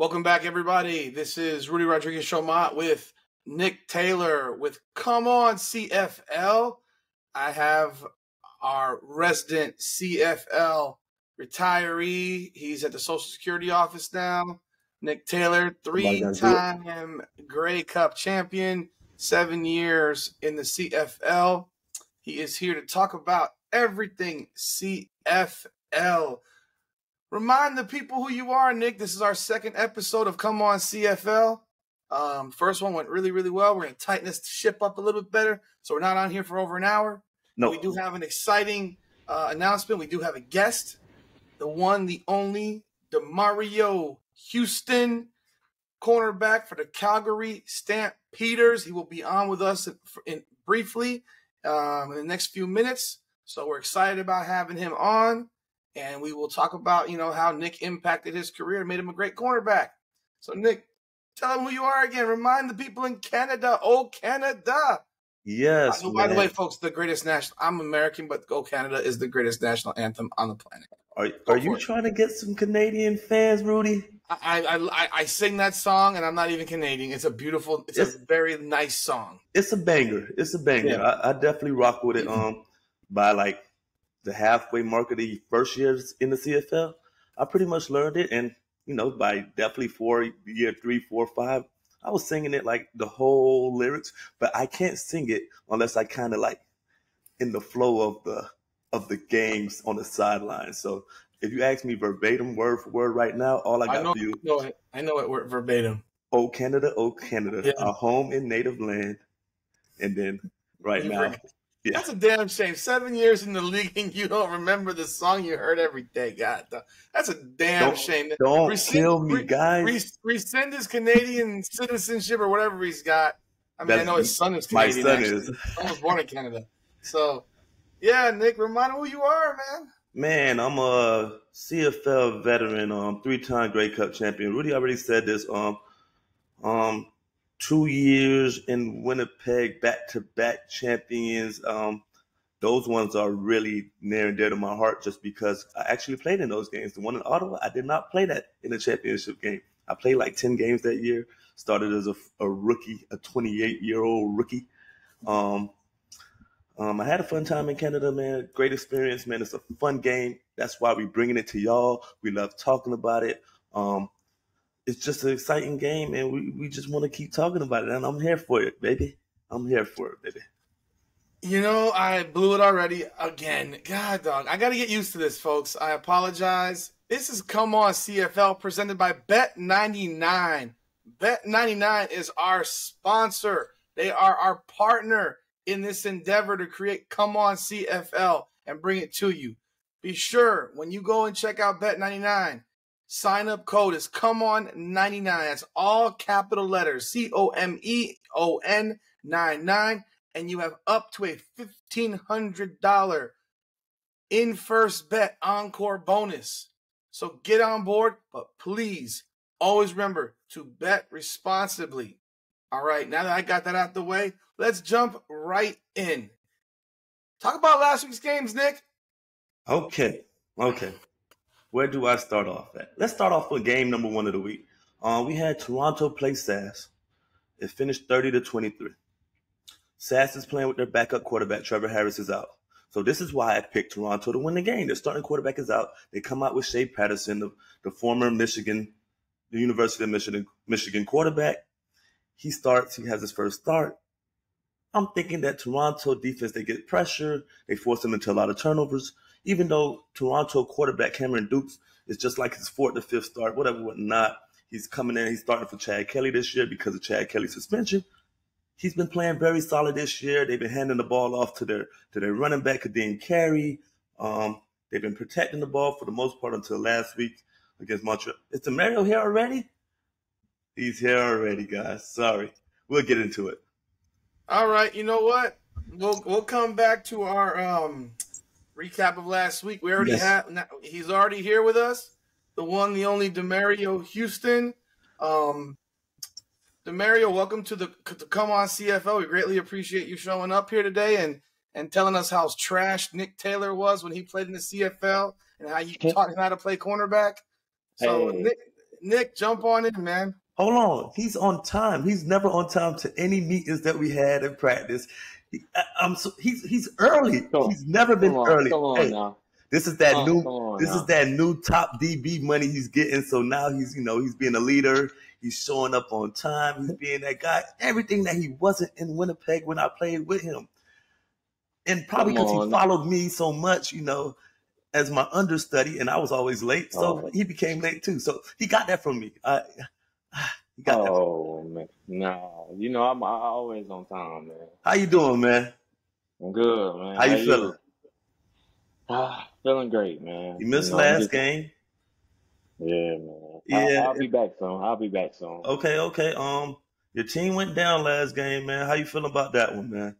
Welcome back, everybody. This is Rudy Rodriguez Showmont with Nick Taylor with Come On CFL. I have our resident CFL retiree. He's at the Social Security office now. Nick Taylor, three time Grey Cup champion, seven years in the CFL. He is here to talk about everything CFL. Remind the people who you are, Nick. This is our second episode of Come On CFL. Um, first one went really, really well. We're going to tighten this ship up a little bit better, so we're not on here for over an hour. No, we do have an exciting uh, announcement. We do have a guest, the one, the only, Demerio Houston, cornerback for the Calgary Stampeders. He will be on with us in, in briefly um, in the next few minutes. So we're excited about having him on and we will talk about you know how Nick impacted his career and made him a great cornerback. So Nick, tell them who you are again. Remind the people in Canada, oh Canada. Yes. by the way, folks, the greatest national. I'm American, but "O Canada" is the greatest national anthem on the planet. Are Are you it. trying to get some Canadian fans, Rudy? I, I I I sing that song, and I'm not even Canadian. It's a beautiful. It's, it's a very nice song. It's a banger. It's a banger. Yeah. I, I definitely rock with it. Um, by like the halfway mark of the first years in the CFL, I pretty much learned it. And, you know, by definitely four, year three, four, five, I was singing it like the whole lyrics, but I can't sing it unless I kind of like in the flow of the of the games on the sideline. So if you ask me verbatim, word for word, right now, all I got I know, for you, I know it. I know it verbatim. Oh Canada, oh Canada, yeah. a home in native land, and then right now, yeah. That's a damn shame. Seven years in the league and you don't remember the song you heard every day. God, that's a damn don't, shame. Don't rescind, kill me, guys. Re, rescind his Canadian citizenship or whatever he's got. I mean, that's, I know his son is Canadian. My son actually. is. I was born in Canada. So, yeah, Nick, remind who you are, man. Man, I'm a CFL veteran, um, three-time Grey Cup champion. Rudy already said this. Um, um, two years in Winnipeg, back to back champions. Um, those ones are really near and dear to my heart just because I actually played in those games. The one in Ottawa, I did not play that in a championship game. I played like 10 games that year, started as a, a rookie, a 28 year old rookie. Um, um, I had a fun time in Canada, man. Great experience, man. It's a fun game. That's why we're bringing it to y'all. We love talking about it. Um, it's just an exciting game, and we, we just want to keep talking about it. And I'm here for it, baby. I'm here for it, baby. You know, I blew it already again. God, dog. I got to get used to this, folks. I apologize. This is Come On CFL presented by Bet99. Bet99 is our sponsor, they are our partner in this endeavor to create Come On CFL and bring it to you. Be sure when you go and check out Bet99 Sign up code is come on 99. That's all capital letters C O M E O N 99. And you have up to a $1,500 in first bet encore bonus. So get on board, but please always remember to bet responsibly. All right, now that I got that out the way, let's jump right in. Talk about last week's games, Nick. Okay, okay where do I start off at? Let's start off with game number one of the week. Uh, we had Toronto play Sask. It finished 30 to 23. Sask is playing with their backup quarterback. Trevor Harris is out. So this is why I picked Toronto to win the game. Their starting quarterback is out. They come out with Shea Patterson, the, the former Michigan, the University of Michigan, Michigan quarterback. He starts. He has his first start. I'm thinking that Toronto defense, they get pressure. They force them into a lot of turnovers even though Toronto quarterback Cameron Dukes is just like his fourth or fifth start, whatever, whatnot. He's coming in, he's starting for Chad Kelly this year because of Chad Kelly's suspension. He's been playing very solid this year. They've been handing the ball off to their to their running back, Kadeem Carey. Um, they've been protecting the ball for the most part until last week against Montreal. Is Mario here already? He's here already, guys. Sorry. We'll get into it. All right. You know what? We'll we'll come back to our um recap of last week. We already yes. have. He's already here with us. The one, the only Demerio Houston. Um, Demerio, welcome to the to Come On CFL. We greatly appreciate you showing up here today and and telling us how trash Nick Taylor was when he played in the CFL and how you taught him how to play cornerback. So, hey. Nick, Nick, jump on in, man. Hold on. He's on time. He's never on time to any meetings that we had in practice. He, I, am so, he's he's early. Come- he's never been on, early. Hey, now. this is that Come- new on this now. is that new top DB money he's getting. So now he's you know he's being a leader. He's showing up on time. He's being that guy. Everything that he wasn't in Winnipeg when I played with him, and probably because he followed me so much, you know, as my understudy, and I was always late. So Oh. he became late too. So he got that from me. I, he got that. Oh man, no, you know I'm, I'm always on time, man. How you doing, man? I'm good, man. How you feeling? Ah, feeling great, man. You missed know, last just- game. Yeah, man. Yeah. I'll, I'll be back soon. I'll be back soon. Okay, okay. Um, your team went down last game, man. How you feeling about that one, man?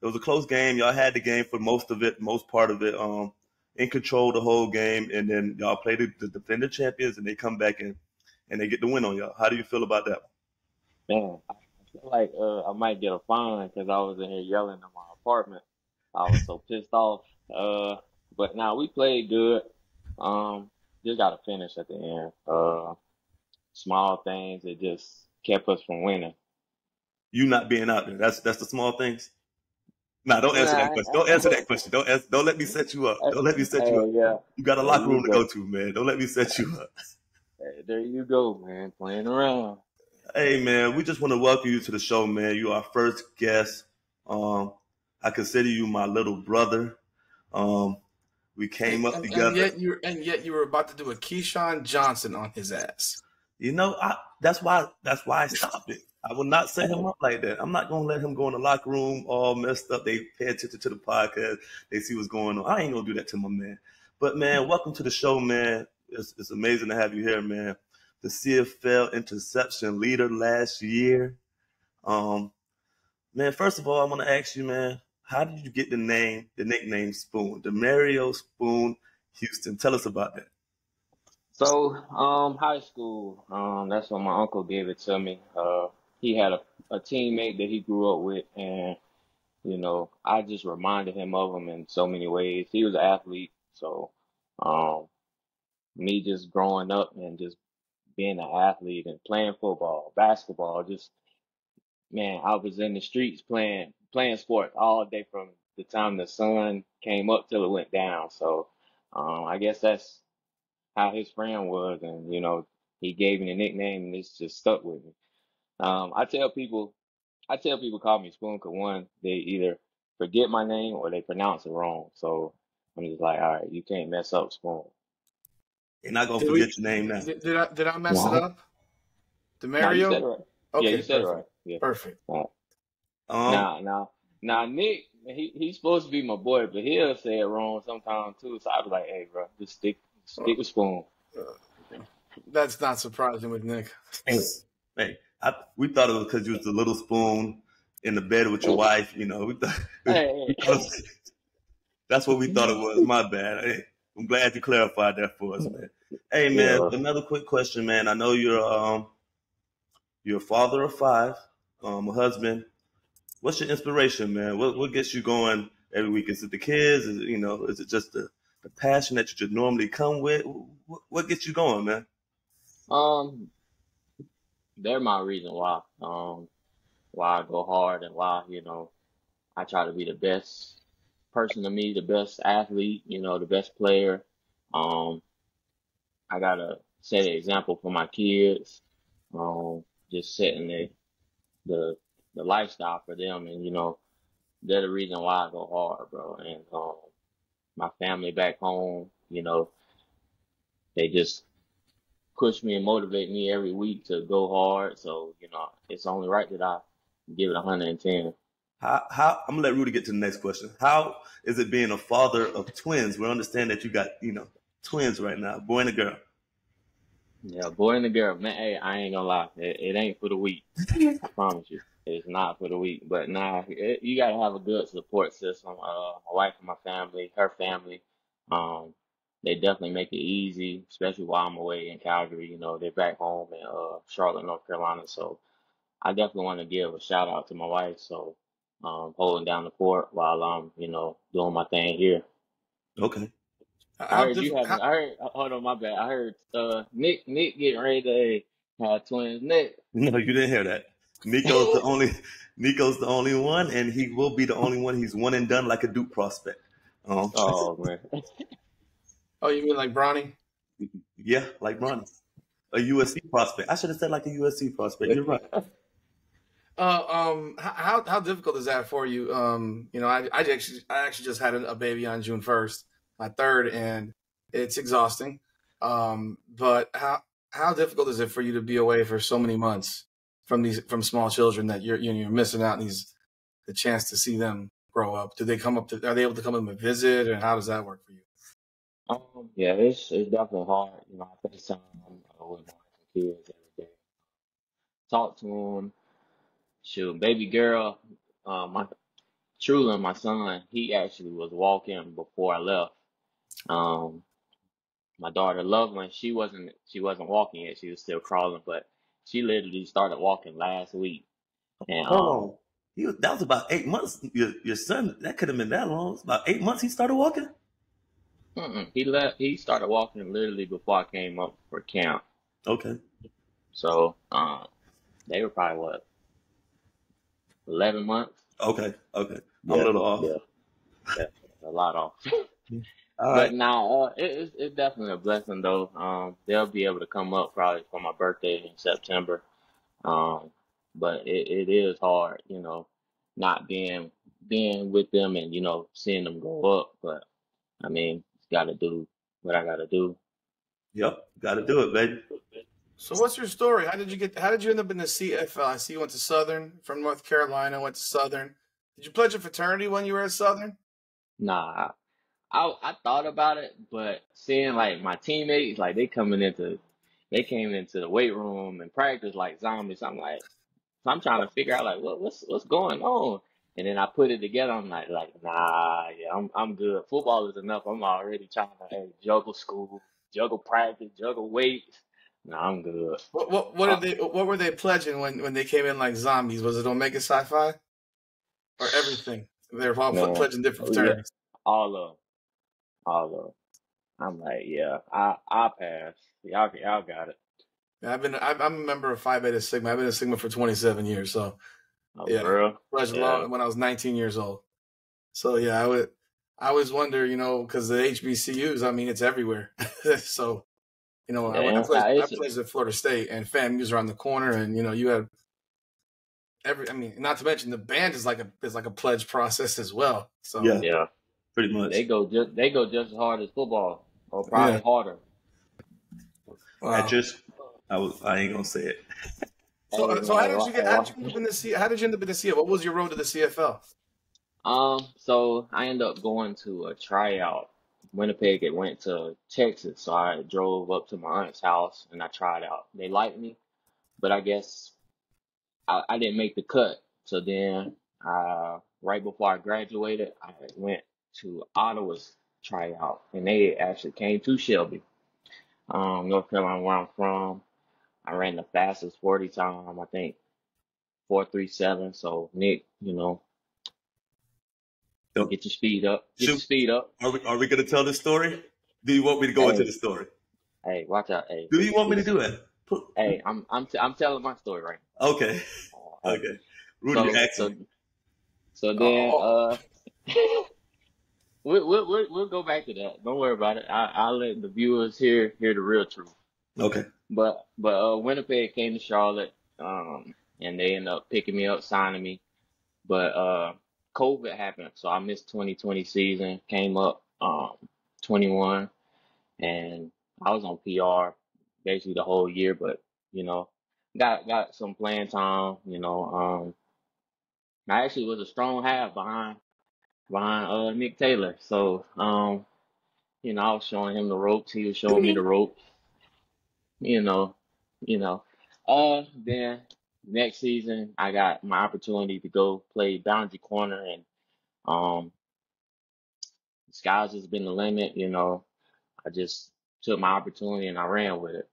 It was a close game. Y'all had the game for most of it, most part of it. Um, in control the whole game, and then y'all played the, the defender champions, and they come back in, and they get the win on y'all. How do you feel about that? Man, I feel like uh, I might get a fine because I was in here yelling in my apartment. I was so pissed off. Uh, but now we played good. Um, just got to finish at the end. Uh, small things that just kept us from winning. You not being out there. That's that's the small things. Nah, don't answer that question. Don't answer that question. Don't answer, don't let me set you up. Don't let me set you up. yeah, You got a locker room to go to, man. Don't let me set you up. Hey, there you go, man. Playing around. Hey man, we just want to welcome you to the show, man. You are our first guest. Um, I consider you my little brother. Um, we came up and, together. and yet you and yet you were about to do a Keyshawn Johnson on his ass. you know, I, that's why that's why I stopped it. I will not set him up like that. I'm not gonna let him go in the locker room all messed up. They pay attention to the podcast. They see what's going on. I ain't gonna do that to my man. But man, welcome to the show, man. It's, it's amazing to have you here, man. The CFL interception leader last year. Um, man, first of all, I want to ask you, man, how did you get the name, the nickname Spoon, the Mario Spoon Houston? Tell us about that. So, um, high school, um, that's when my uncle gave it to me. Uh, he had a, a teammate that he grew up with, and you know, I just reminded him of him in so many ways. He was an athlete, so um, me just growing up and just being an athlete and playing football, basketball, just man, I was in the streets playing playing sports all day from the time the sun came up till it went down. So, um, I guess that's how his friend was, and you know, he gave me the nickname, and it's just stuck with me. Um, I tell people, I tell people call me Spoon 'cause one, they either forget my name or they pronounce it wrong. So I'm just like, all right, you can't mess up Spoon. You're not gonna Did we- forget your name now. Did, did I did I mess Wow. it up? The Nah, Mario. said right. Okay, yeah, you said perfect. it right. Yeah. Perfect. Um, Nah, nah, nah. Nick, he he's supposed to be my boy, but he'll say it wrong sometimes too. So I was like, hey, bro, just stick stick with Spoon. That's not surprising with Nick. Hey, I, we thought it was because you was the little spoon in the bed with your wife. You know, we thought, Hey, that's what we thought it was. My bad. Hey, I'm glad you clarified that for us, man. Hey, man, Yeah. another quick question, man. I know you're um you're a father of five, um, a husband. What's your inspiration, man? What what gets you going every week? Is it the kids? Is it, you know, is it just the, the passion that you just normally come with? What, what gets you going, man? Um, they're my reason why. Um, why I go hard and why, you know, I try to be the best person to me, the best athlete, you know, the best player. Um, I gotta set an example for my kids. Um, just setting the the the lifestyle for them, and you know, they're the reason why I go hard, bro. And um, my family back home, you know, they just push me and motivate me every week to go hard. So, you know, it's only right that I give it 110. How, how I'm gonna let Rudy get to the next question. How is it being a father of twins? We understand that you got, you know, twins right now, boy and a girl. Yeah, boy and the girl, man, hey, I ain't gonna lie. It, it ain't for the weak. I promise you. It's not for the weak. But nah, it, you gotta have a good support system. Uh, my wife and my family, her family, um, they definitely make it easy, especially while I'm away in Calgary. You know, they're back home in uh, Charlotte, North Carolina. So I definitely want to give a shout out to my wife. So um, holding down the fort while I'm, you know, doing my thing here. Okay. I heard you have. I heard. Hold on, my bad. I heard uh, Nick Nick getting ready to have twins. Nick. No, you didn't hear that. Nico's the only. Nico's the only one, and he will be the only one. He's one and done, like a Duke prospect. Um, oh man. oh, you mean like Bronny? Yeah, like Bronny, a USC prospect. I should have said like a USC prospect. You're right. Uh, um, how how difficult is that for you? Um, you know, I, I actually I actually just had a baby on June first, my third, and it's exhausting. Um, but how how difficult is it for you to be away for so many months from these from small children that you're you're missing out on these the chance to see them grow up? Do they come up to? Are they able to come up and visit, and how does that work for you? Um, yeah, it's it's definitely hard. You know, I FaceTime uh, with my kids every day, talk to them Shoot, baby girl, uh, my Trulin, my son, he actually was walking before I left. Um, my daughter Loveland, she wasn't she wasn't walking yet; she was still crawling, but she literally started walking last week. And um, oh, he was, that was about eight months. Your your son, that could have been that long. about eight months he started walking. Mm-mm. He left. He started walking literally before I came up for camp. Okay. So, um, they were probably what 11 months. Okay, okay. I'm yeah, a little off. Yeah, yeah a lot off. But now, uh, it, it's, it's definitely a blessing, though. Um, they'll be able to come up probably for my birthday in September. Um, but it, it is hard, you know, not being being with them and you know seeing them grow up. But I mean, it's got to do what I got to do. Yep, got to do it, baby. So what's your story? How did you get? How did you end up in the CFL? I uh, see you went to Southern from North Carolina. Went to Southern. Did you pledge a fraternity when you were at Southern? Nah, I I thought about it, but seeing like my teammates, like they coming into, they came into the weight room and practice like zombies. I'm like, so I'm trying to figure out like what what's what's going on. And then I put it together. I'm like, like nah, yeah, I'm I'm good. Football is enough. I'm already trying to hey, juggle school, juggle practice, juggle weights. No, I'm good. What what what uh, did they what were they pledging when when they came in like zombies? Was it Omega Psi Phi or everything? They were all no, pledging different oh, terms. Yeah. All of, all of. I'm like, yeah, I I pass. Y'all y'all got it. Yeah, I've been I'm a member of Phi Beta Sigma. I've been a Sigma for 27 years. So oh, yeah, pledged yeah. when I was 19 years old. So yeah, I would I always wonder, you know, because the HBCUs, I mean, it's everywhere. so you know, yeah, I, played, I played at Florida State, and FAMU's around the corner, and you know, you have every. I mean, not to mention the band is like a is like a pledge process as well. So yeah, yeah, pretty much. They go just they go just as hard as football, or probably yeah. harder. Wow. I just, I was, I ain't gonna say it. So, so how did you get? How did you end up in the C? How did you end up in the CFL? What was your road to the CFL? Um, so I ended up going to a tryout Winnipeg it went to Texas, so I drove up to my aunt's house and I tried out. They liked me, but I guess I, I didn't make the cut. So then, uh, right before I graduated, I went to Ottawa's tryout, and they actually came to Shelby, um, North Carolina, where I'm from. I ran the fastest 40 time, I think, 437. So Nick, you know, Yep. Get your speed up. Get Shoot. your speed up. Are we, are we going to tell this story? Do you want me to go hey, into the story? Hey, watch out. Hey. Do you want me to do it? Hey, I'm I'm t- I'm telling my story right now. Okay. Uh, okay. Rudy, so, so, so, then, oh. uh, we'll, we'll, we'll go back to that. Don't worry about it. I, I'll let the viewers hear hear the real truth. Okay. But but uh, Winnipeg came to Charlotte, um, and they ended up picking me up, signing me. But uh, COVID happened, so I missed 2020 season. Came up um 21, and I was on PR basically the whole year. But you know, got got some playing time. You know, um, I actually was a strong half behind behind uh Nick Taylor. So um, you know, I was showing him the ropes. He was showing me the ropes. You know, you know. Uh, then next season, I got my opportunity to go play boundary corner, and um, sky's just been the limit. You know, I just took my opportunity and I ran with it.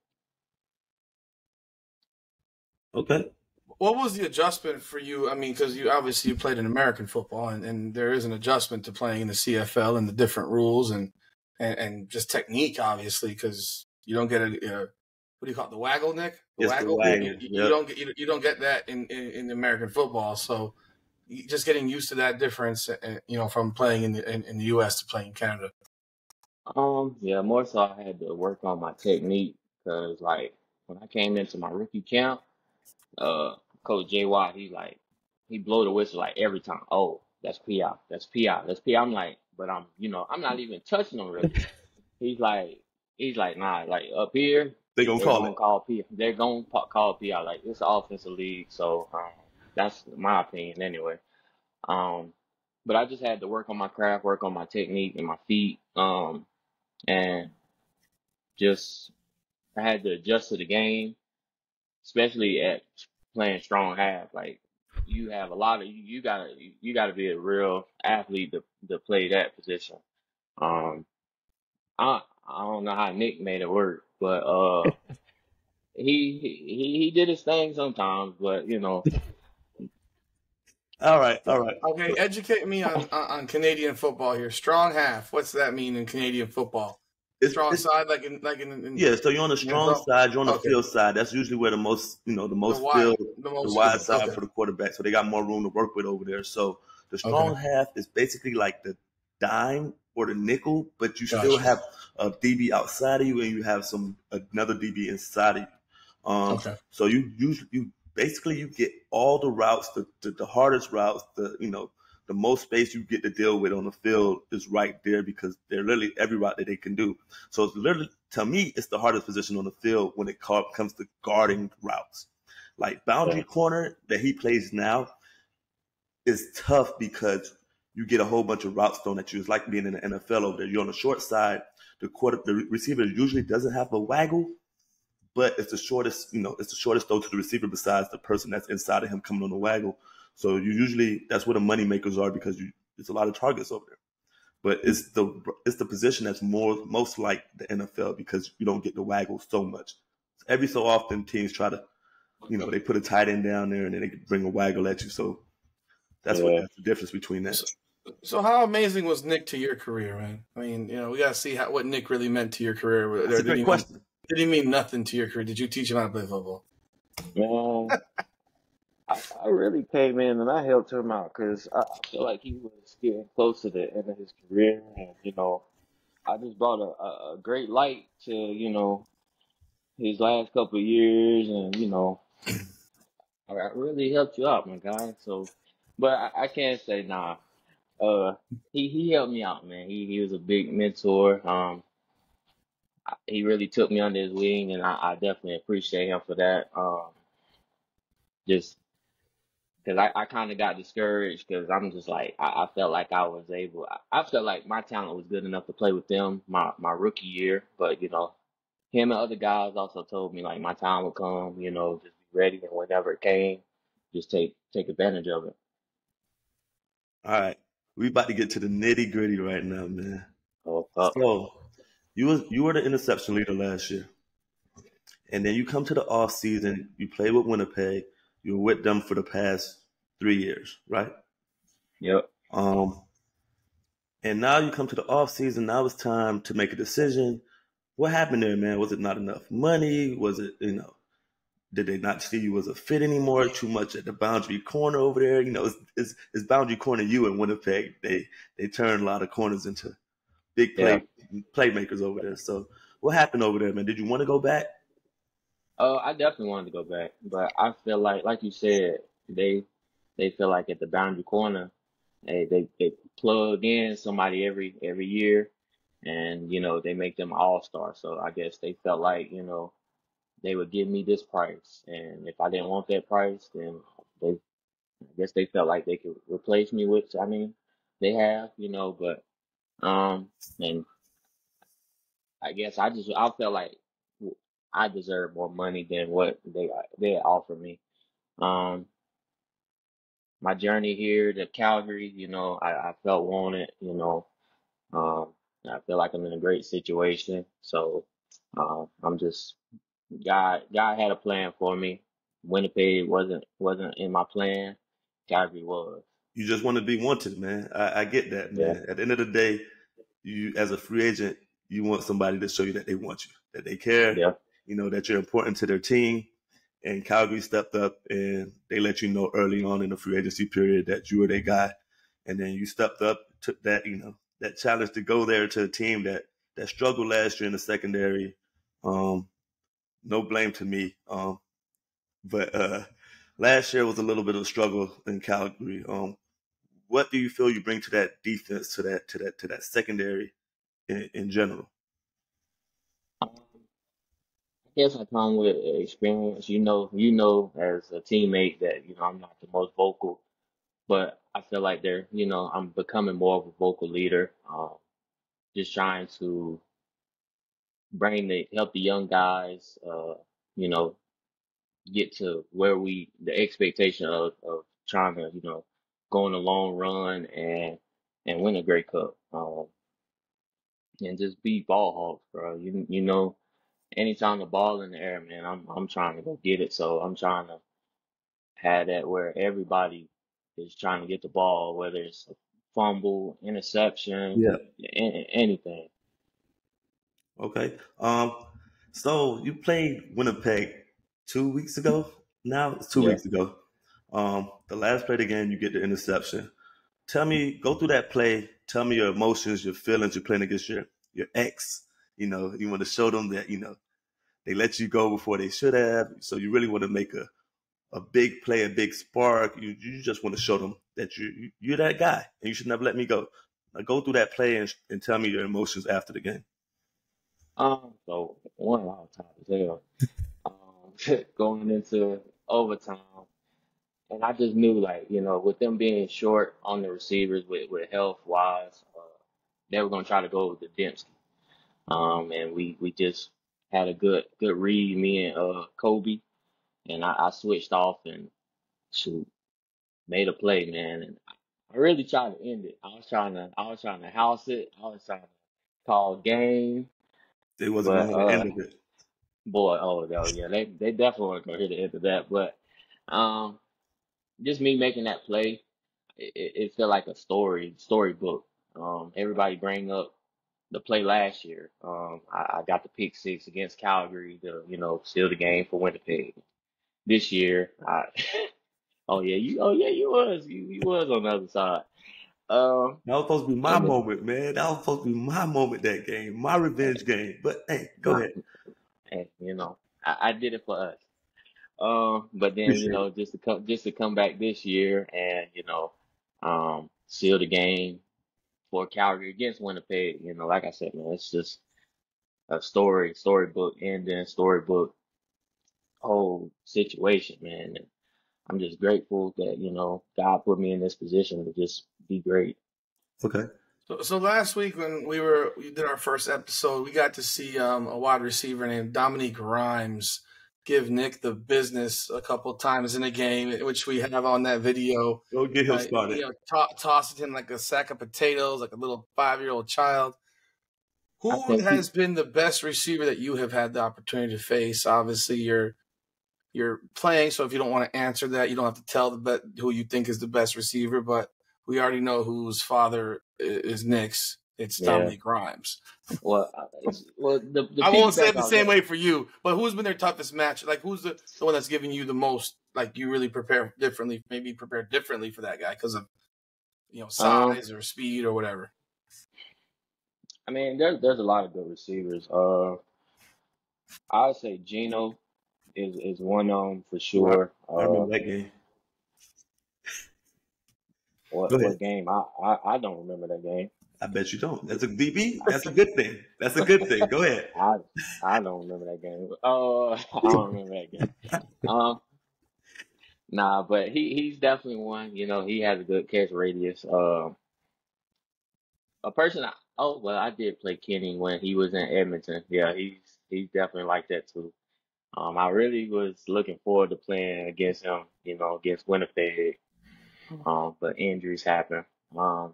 Okay. What was the adjustment for you? I mean, because you obviously you played in American football, and, and there is an adjustment to playing in the CFL and the different rules and and, and just technique, obviously, because you don't get a, a, what do you call it, the waggle, Nick? The It's the waggle. waggle, You, you- yep. you don't get you, you don't get that in, in, in American football. So just getting used to that difference, uh, you know, from playing in the in, in the U.S. to playing in Canada. Um, yeah, more so I had to work on my technique because, like, when I came into my rookie camp, uh, Coach J. Y. Watt, he like, he blow the whistle like every time. Oh, that's PI, that's PI, that's PI. I'm like, but I'm, you know, I'm not even touching them really. He's like, he's like, nah, like up here, They gonna they're call gonna it. call PI. They're gonna call PI. Like it's an offensive league, so um, that's my opinion anyway. Um, but I just had to work on my craft, work on my technique and my feet. Um, and just I had to adjust to the game, especially at playing strong half. Like you have a lot of you, you gotta you gotta be a real athlete to to play that position. Um, I I don't know how Nick made it work, but uh, he he he did his thing sometimes. But you know, All right, all right. Okay, educate me on, on on Canadian football here. Strong half. What's that mean in Canadian football? It's, Strong it's- side, like in like in, in yeah, so you're on the strong so- side, you're on the okay. field side. That's usually where the most, you know, the the most wide, field, the the most wide side okay. for the quarterback. So they got more room to work with over there. So the strong half is basically like the dime or the nickel, but you still have a DB outside of you and you have some another DB inside of you. Um, Okay. So you usually you basically you get all the routes, the, the the hardest routes, the you know the most space you get to deal with on the field is right there because they're literally every route that they can do. So it's literally to me it's the hardest position on the field when it comes to guarding routes. Like boundary Yeah. corner that he plays now is tough because you get a whole bunch of routes thrown at you. It's like being in the NFL over there. You're on the short side. The quarter, the receiver usually doesn't have a waggle, but it's the shortest, you know, it's the shortest throw to the receiver besides the person that's inside of him coming on the waggle. So you usually that's where the money makers are because you it's a lot of targets over there. But it's the it's the position that's more most like the NFL because you don't get the waggle so much. Every so often teams try to, you know, they put a tight end down there and then they bring a waggle at you. So that's what that's the difference between that. So how amazing was Nick to your career, man? I mean, you know, we gotta see how, what Nick really meant to your career. That's a Did he great mean- question. Did he mean nothing to your career? Did you teach him how to play football? Man, I, I really came in and I helped him out because I, I feel like he was getting close to the end of his career, and you know, I just brought a, a, a great light to you know his last couple of years, and you know, I I really helped you out, my guy. So, but I, I can't say nah. Uh, he he helped me out, man. He he was a big mentor. Um, he really took me under his wing, and I, I definitely appreciate him for that. Um, just because I, I kind of got discouraged because I'm just like I, I felt like I was able I, I felt like my talent was good enough to play with them my my rookie year, but you know him and other guys also told me like my time would come, you know, just be ready and whenever it came, just take take advantage of it. All right, we about to get to the nitty gritty right now, man. So, uh, So you was you were the interception leader last year, and then you come to the off season. You play with Winnipeg. You were with them for the past three years, right? yep. Um, and now you come to the off season. Now it's time to make a decision. What happened there, man? Was it not enough money? Was it you know? Did they not see you as a fit anymore? Too much at the boundary corner over there. You know, it's, it's, it's boundary corner you in Winnipeg. They they turn a lot of corners into big play playmakers over there. So what happened over there, man? Did you want to go back? Uh, I definitely wanted to go back, but I feel like, like you said, they they feel like at the boundary corner, they they, they plug in somebody every every year, and you know they make them all star. So I guess they felt like you know they would give me this price, and if I didn't want that price, then they I guess they felt like they could replace me, which I mean they have, you know, but um and I guess I just I felt like I deserve more money than what they they offer me. Um, my journey here to Calgary, you know, I, I felt wanted, you know. Um, I feel like I'm in a great situation, so uh, I'm just God. God had a plan for me. Winnipeg wasn't wasn't in my plan. Calgary was. You just want to be wanted, man. I, I get that, man. At the end of the day, you as a free agent, you want somebody to show you that they want you, that they care, Yeah. you know, that you're important to their team. And Calgary stepped up and they let you know early on in the free agency period that you were their guy. And then you stepped up, took that, you know, that challenge to go there to a team that that struggled last year in the secondary. Um, no blame to me. Um, but uh, last year was a little bit of a struggle in Calgary. Um, what do you feel you bring to that defense, to that to that to that secondary in, in general? I guess I come with experience. You know, you know, as a teammate that you know I'm not the most vocal, but I feel like they're, you know, I'm becoming more of a vocal leader. Um, just trying to bring the help the young guys, uh, you know, get to where we the expectation of of trying to, you know, go on a long run and and win a Grey Cup. Um, and just be ball hogs, bro. You you know, anytime the ball in the air, man, I'm I'm trying to go get it. So I'm trying to have that where everybody is trying to get the ball, whether it's a fumble, interception, Yeah. anything. Okay. Um. So you played Winnipeg two weeks ago. Now it's two Yeah. weeks ago. Um. The last play of the game, you get the interception. Tell me, go through that play. Tell me your emotions, your feelings. You're playing against your your ex. You know, you want to show them that you know they let you go before they should have. So you really want to make a a big play, a big spark. You you just want to show them that you you- you're that guy, and you should never let me go. Now go through that play and, and tell me your emotions after the game. Um, so one lot of time as hell. Um, going into overtime, and I just knew like you know with them being short on the receivers with with health wise, uh, they were gonna try to go with the Dempsey. Um, and we we just had a good good read, me and uh Kobe, and I, I switched off and shoot made a play, man, and I really tried to end it. I was trying to I was trying to house it. I was trying to call game. They wasn't But to uh, end of it. boy, oh no, yeah, they they definitely weren't gonna hear the end of that. But um, just me making that play, it, it it felt like a story storybook. Um, everybody bring up the play last year. Um, I, I got the pick six against Calgary to you know seal the game for Winnipeg. This year, I oh yeah, you oh yeah, you was you, you was on the other side. Um, That was supposed to be my moment, man. That was supposed to be my moment that game, my revenge game. But hey, go ahead. and you know, I, I did it for us. Um, but then you know, just to come just to come back this year and you know, um, seal the game for Calgary against Winnipeg. You know, like I said, man, it's just a story, storybook ending, storybook whole situation, man. And I'm just grateful that you know God put me in this position to just be great. Okay. So, so last week when we were we did our first episode, we got to see um, a wide receiver named Dominique Rhymes give Nick the business a couple times in a game, which we have on that video. Go get him Uh, started. you know, to- tossing him like a sack of potatoes, like a little five-year-old child. Who think he, has been the best receiver that you have had the opportunity to face? Obviously, you're you're playing, so if you don't want to answer that, you don't have to tell the bet who you think is the best receiver. But we already know whose father is Nick's. It's yeah. Dominique Rhymes. Well, well, the the I won't say it the same that. way for you, but who's been their toughest match? Like, who's the, the one that's giving you the most? Like, you really prepare differently, maybe prepare differently for that guy because of you know Um, size or speed or whatever. I mean, there's there's a lot of good receivers. Uh, I'd say Gino is is one of them for sure. I remember Uh, that game. What what game? I, I I don't remember that game. I bet you don't. That's a DB. That's a good thing. That's a good thing. Go ahead. I I don't remember that game. Uh, I don't remember that game. Um, nah, but he he's definitely one. You know, he has a good catch radius. Um, a person. I, oh well, I did play Kenny when he was in Edmonton. Yeah, he's he's definitely like that too. Um, I really was looking forward to playing against him. You know, against Winnipeg. Um, but injuries happen. Um,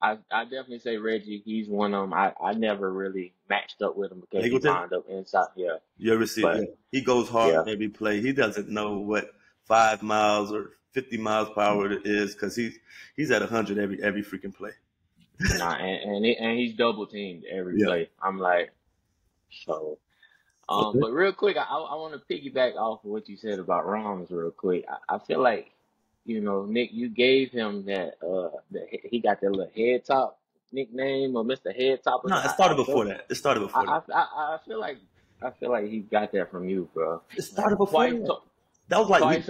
I I definitely say Reggie. He's one of them. I I never really matched up with him because he lined up inside. Yeah, your receiver. but Yeah. He goes hard yeah, every play. He doesn't know what five miles or fifty miles per hour it is because he's he's at hundred every every freaking play. nah, and and, he, and he's double teamed every Yeah. play. I'm like, so. Um, but real quick, I I want to piggyback off of what you said about Rhymes real quick. I, I feel like, you know, Nick, you gave him that uh, that he got that little head top nickname or Mister Head Top. No, it started before that. It started before I, that. I I I feel like I feel like he got that from you, bro. It started before that. That was like week,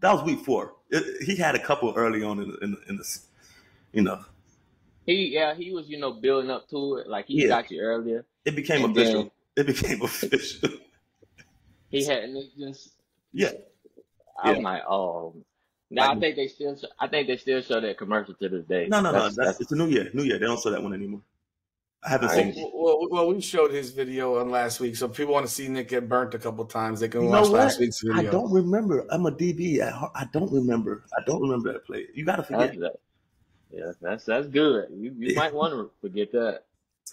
that was week four. It, he had a couple early on in the, in, in the you know. He yeah, he was you know building up to it. Like he Yeah, got you earlier, it became official. then It became official. he had and just. yeah, yeah. I'm like, oh. Now Like I think they still. I think they still show that commercial to this day. no, no, no. That's That's that's it's a new year. New year. They don't show that one anymore. I haven't all seen it. Well, well, well, we showed his video on last week, so if people want to see Nick get burnt a couple times. They can You watch last week's video. I don't remember. I'm a DB at heart. I don't remember. I don't remember that play. You got to That's forget. that. Yeah, that's that's good. You you Yeah. might want to forget that.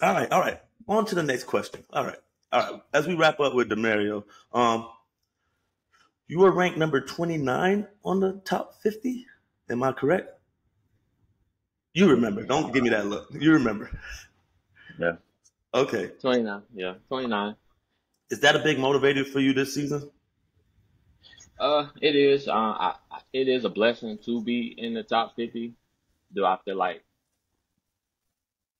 All right, all right. On to the next question. All right, all right. As we wrap up with Demerio, um, you were ranked number 29 on the top 50. Am I correct? You remember. Don't give me that look. You remember. Yeah, Okay. twenty nine. Yeah, twenty nine. Is that a big motivator for you this season? Uh, it is. Uh, I, I- it is a blessing to be in the top fifty. Do I feel like?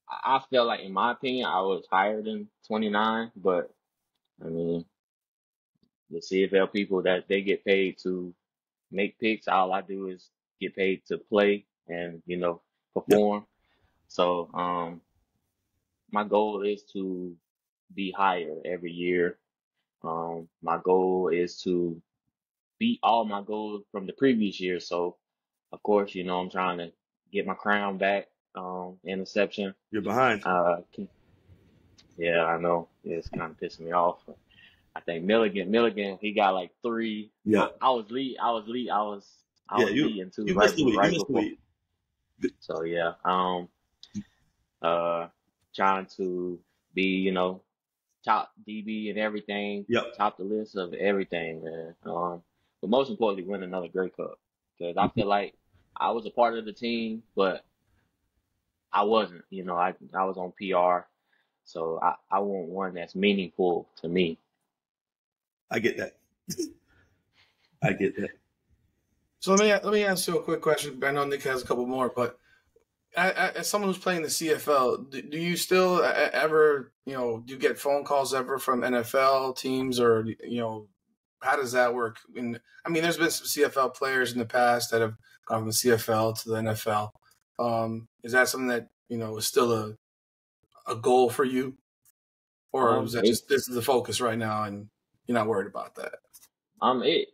I feel like, in my opinion, I was higher than twenty nine, but I mean, the CFL people that they get paid to make picks. All I do is get paid to play and you know Yep. perform. So um, my goal is to be higher every year. Um, my goal is to beat all my goals from the previous year. So of course, you know I'm trying to get my crown back. Um, interception. You're behind. Uh, yeah, I know it's kind of pissing me off. I think Milligan, Milligan, he got like three. Yeah. I, I was lead, I was lead, I was, I Yeah, was you leading too you right, missed the week. You right before. week. So yeah, um, uh, trying to be, you know, top DB and everything, Yep. top the list of everything, man. Um, but most importantly, win another Grey Cup because I feel like I was a part of the team, but I wasn't. You know, I I was on PR, so I I want one that's meaningful to me. I get that. I get that. So let me let me ask you a quick question. I know Nick has a couple more, but a- a- as someone who's playing the CFL, do, do you still uh, ever, you know, do you get phone calls ever from NFL teams, or you know, how does that work? In, I mean, there's been some CFL players in the past that have gone from the CFL to the NFL. Um, is that something that you know is still a a goal for you, or Um, is that just this is the focus right now, and you're not worried about that? um it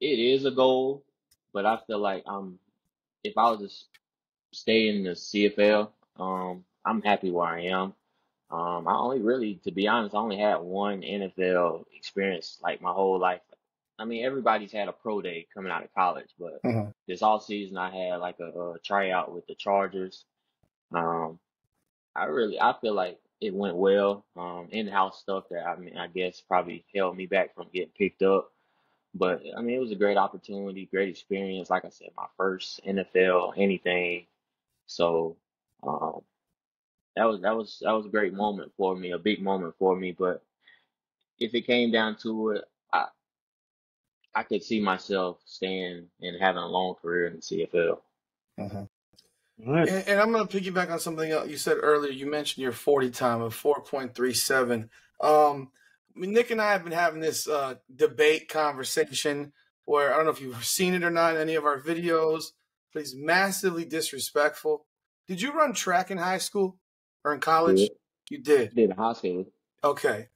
it is a goal, but I feel like um if I was to s- stay in the CFL, um I'm happy where I am. Um, I only really, to be honest, I only had one NFL experience like my whole life. I mean, everybody's had a pro day coming out of college, but Mhm. this all season I had like a, a tryout with the Chargers. Um, I really, I feel like it went well. Um, in-house stuff that I mean, I guess probably held me back from getting picked up. But I mean, it was a great opportunity, great experience. Like I said, my first NFL anything. So, um, that was that was that was a great moment for me, a big moment for me. But if it came down to it, I I could see myself staying and having a long career in the CFL. All right. And, and I'm going to piggyback on something else you said earlier. You mentioned your 40 time of 4.37. Um, I mean, Nick and I have been having this uh, debate conversation where I don't know if you've seen it or not in any of our videos, but he's massively disrespectful. Did you run track in high school or in college? Did You did. did in high school. Okay.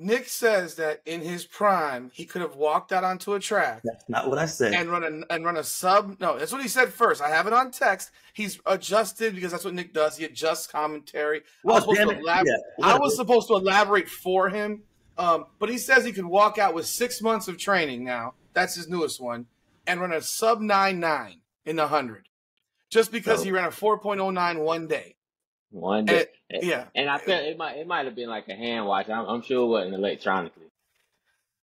Nick says that in his prime, he could have walked out onto a track That's not what I said. and run a and run a sub. No, that's what he said first. I have it on text. He's adjusted because that's what Nick does. He adjusts commentary. I well, was supposed to elaborate. Yeah. I was supposed to elaborate for him, um, but he says he could walk out with six months of training now. That's his newest one, and run a sub nine nine in the hundred, just because he ran a 4.09 one day. One day, eh, it, yeah, and I eh. felt it might it might have been like a hand watch. I'm, I'm sure it wasn't electronically.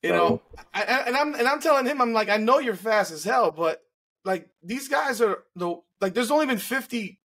you know, I, I- and I'm and I'm telling him, I'm like, I know you're fast as hell, but like these guys are the like. There's only been 50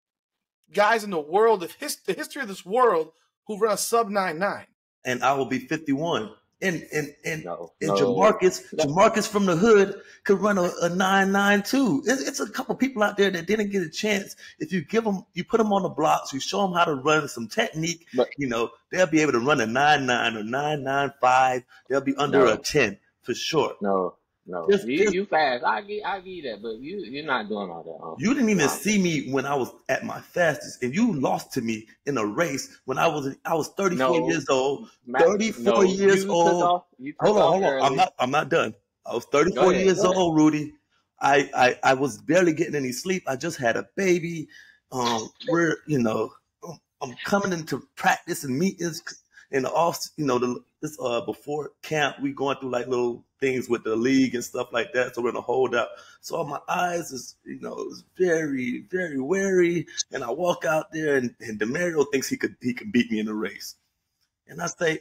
guys in the world of his, the history of this world who run a sub nine nine. And I will be 51. And and and, No, and no. Jamarcus, Jamarcus from the hood could run a, a nine nine. It's, it's a couple people out there that didn't get a chance. If you give them, you put them on the blocks, you show them how to run some technique. But- you know they'll be able to run a nine nine or nine nine five. They'll be under No. a ten for sure. No, no. Just- you, just- you fast. I get, I give you that, but you you're not doing all that. You didn't even see me when I was at my fastest, and you lost to me in a race when I was I was 34 No. years old. Matt, 34 years you took old. off- Hold on, hold on. early. I'm not I'm not done. I was 34 ahead, years old, Rudy. I, I I was barely getting any sleep. I just had a baby. Um, we're you know I'm- I'm coming into practice and meetings in the off. You know the this uh before camp we going through like little things with the league and stuff like that. So we're in a holdout. So my eyes is you know is very very wary, and I walk out there and, and Demerio thinks he could he could beat me in the race, and I say,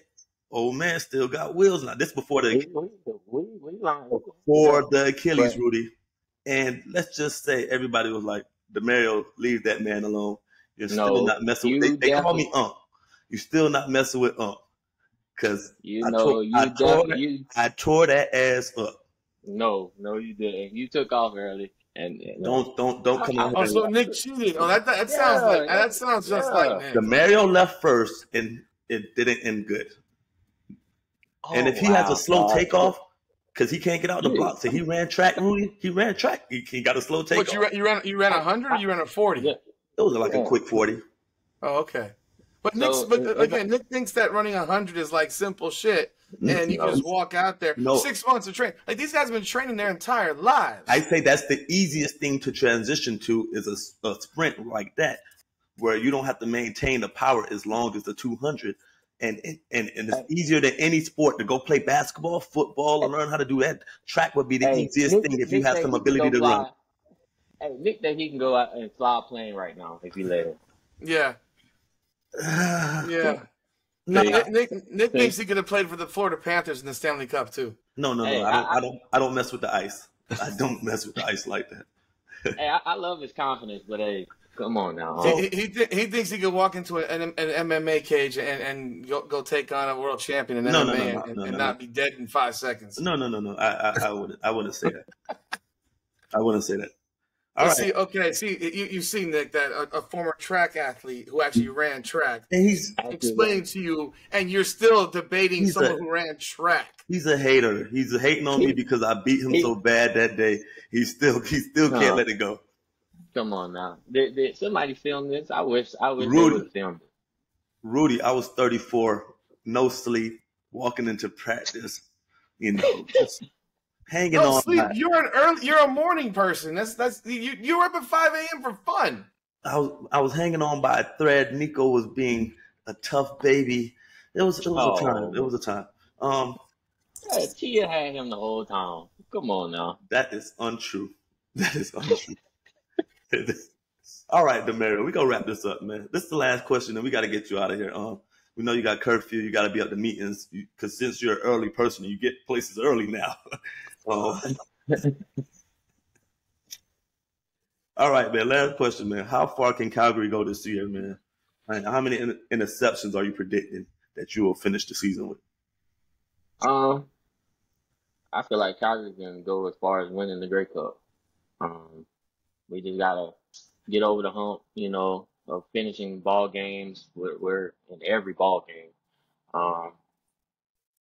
"Old man still got wheels." Now this before the We, we, we, we lying. for the Achilles, But- Rudy. And let's just say everybody was like, Demerio, leave that man alone. You're still not messing you with They, they call me definitely- Ump. You're still not messing with Ump. Because You I know, tore- you I tore def- you I tore that ass up. no, no, you didn't. You took off early, and, and uh, Don't don't don't come on Oh, so Nick cheated. Oh, that that sounds Yeah, like that sounds just yeah. like Nick. Demerio left first and it didn't end good. and if he has Oh, a slow wow. takeoff, because he can't get out the Yeah. block, so he ran track, Rudy. He ran track. He, he got a slow takeoff. What you ran? You ran? You ran a hundred? or You ran a forty? Yeah. It was like a quick 40. Oh, okay. But So, but if- again, Nick thinks that running a hundred is like simple shit, and you No. can just walk out there. No. Six months of training. Like these guys have been training their entire lives. I say that's the easiest thing to transition to is a, a sprint like that, where you don't have to maintain the power as long as the 200. And, and, and it's easier than any sport to go play basketball, football, and learn how to do that. Track would be the Hey, easiest Nick- thing if you have some ability to fly. run. Hey, Nick that he can go out and fly a plane right now if he let him. yeah, yeah. No, Hey, Nick, Nick, Nick thinks he could have played for the Florida Panthers in the Stanley Cup too. no, no, no. Hey, I don't, I- I don't, I don't mess with the ice. I don't mess with the ice like that. hey, I, I love his confidence, but hey, come on now. He, huh? he, he, thi- he thinks he could walk into an, an MMA cage and, and go, go take on a world champion in No, MMA no, no, and, no, and, no, and no. not be dead in five seconds. No, no, no, no. I, I, I wouldn't, I wouldn't say that. I wouldn't say that. All You. See, okay, see, you, you see, Nick, that a, uh, a former track athlete who actually mm. ran track And he's, explained to you, and you're still debating He's someone a- who ran track. He's a hater. He's hating on me because I beat him he- so bad that day. He still he still can't let it go. Come on now. Did, did somebody film this? I wish I wish Rudy. they would have filmed it. Rudy, I was 34, no sleep, walking into practice, you know, just hanging No on. sleep. by- You're an early. You're a morning person. That's that's you. You were up at five a.m. for fun. I was I was hanging on by a thread. Nico was being a tough baby. It was it was a Oh. time. It was a time. Um, Hey, Tia had him the whole time. Come on now. that is untrue. That is untrue. All right, Demerio, we gonna wrap this up, man. This is the last question, and we got to get you out of here. Um, we know you got curfew. You got to be up to meetings because since you're an early person, you get places early now. um, all right, man. Last question, man. How far can Calgary go this year, man? And how many in- interceptions are you predicting that you will finish the season with? Um, I feel like Calgary can go as far as winning the Grey Cup. Um, we just gotta get over the hump, you know, of finishing ball games. We're, we're in every ball game. Um,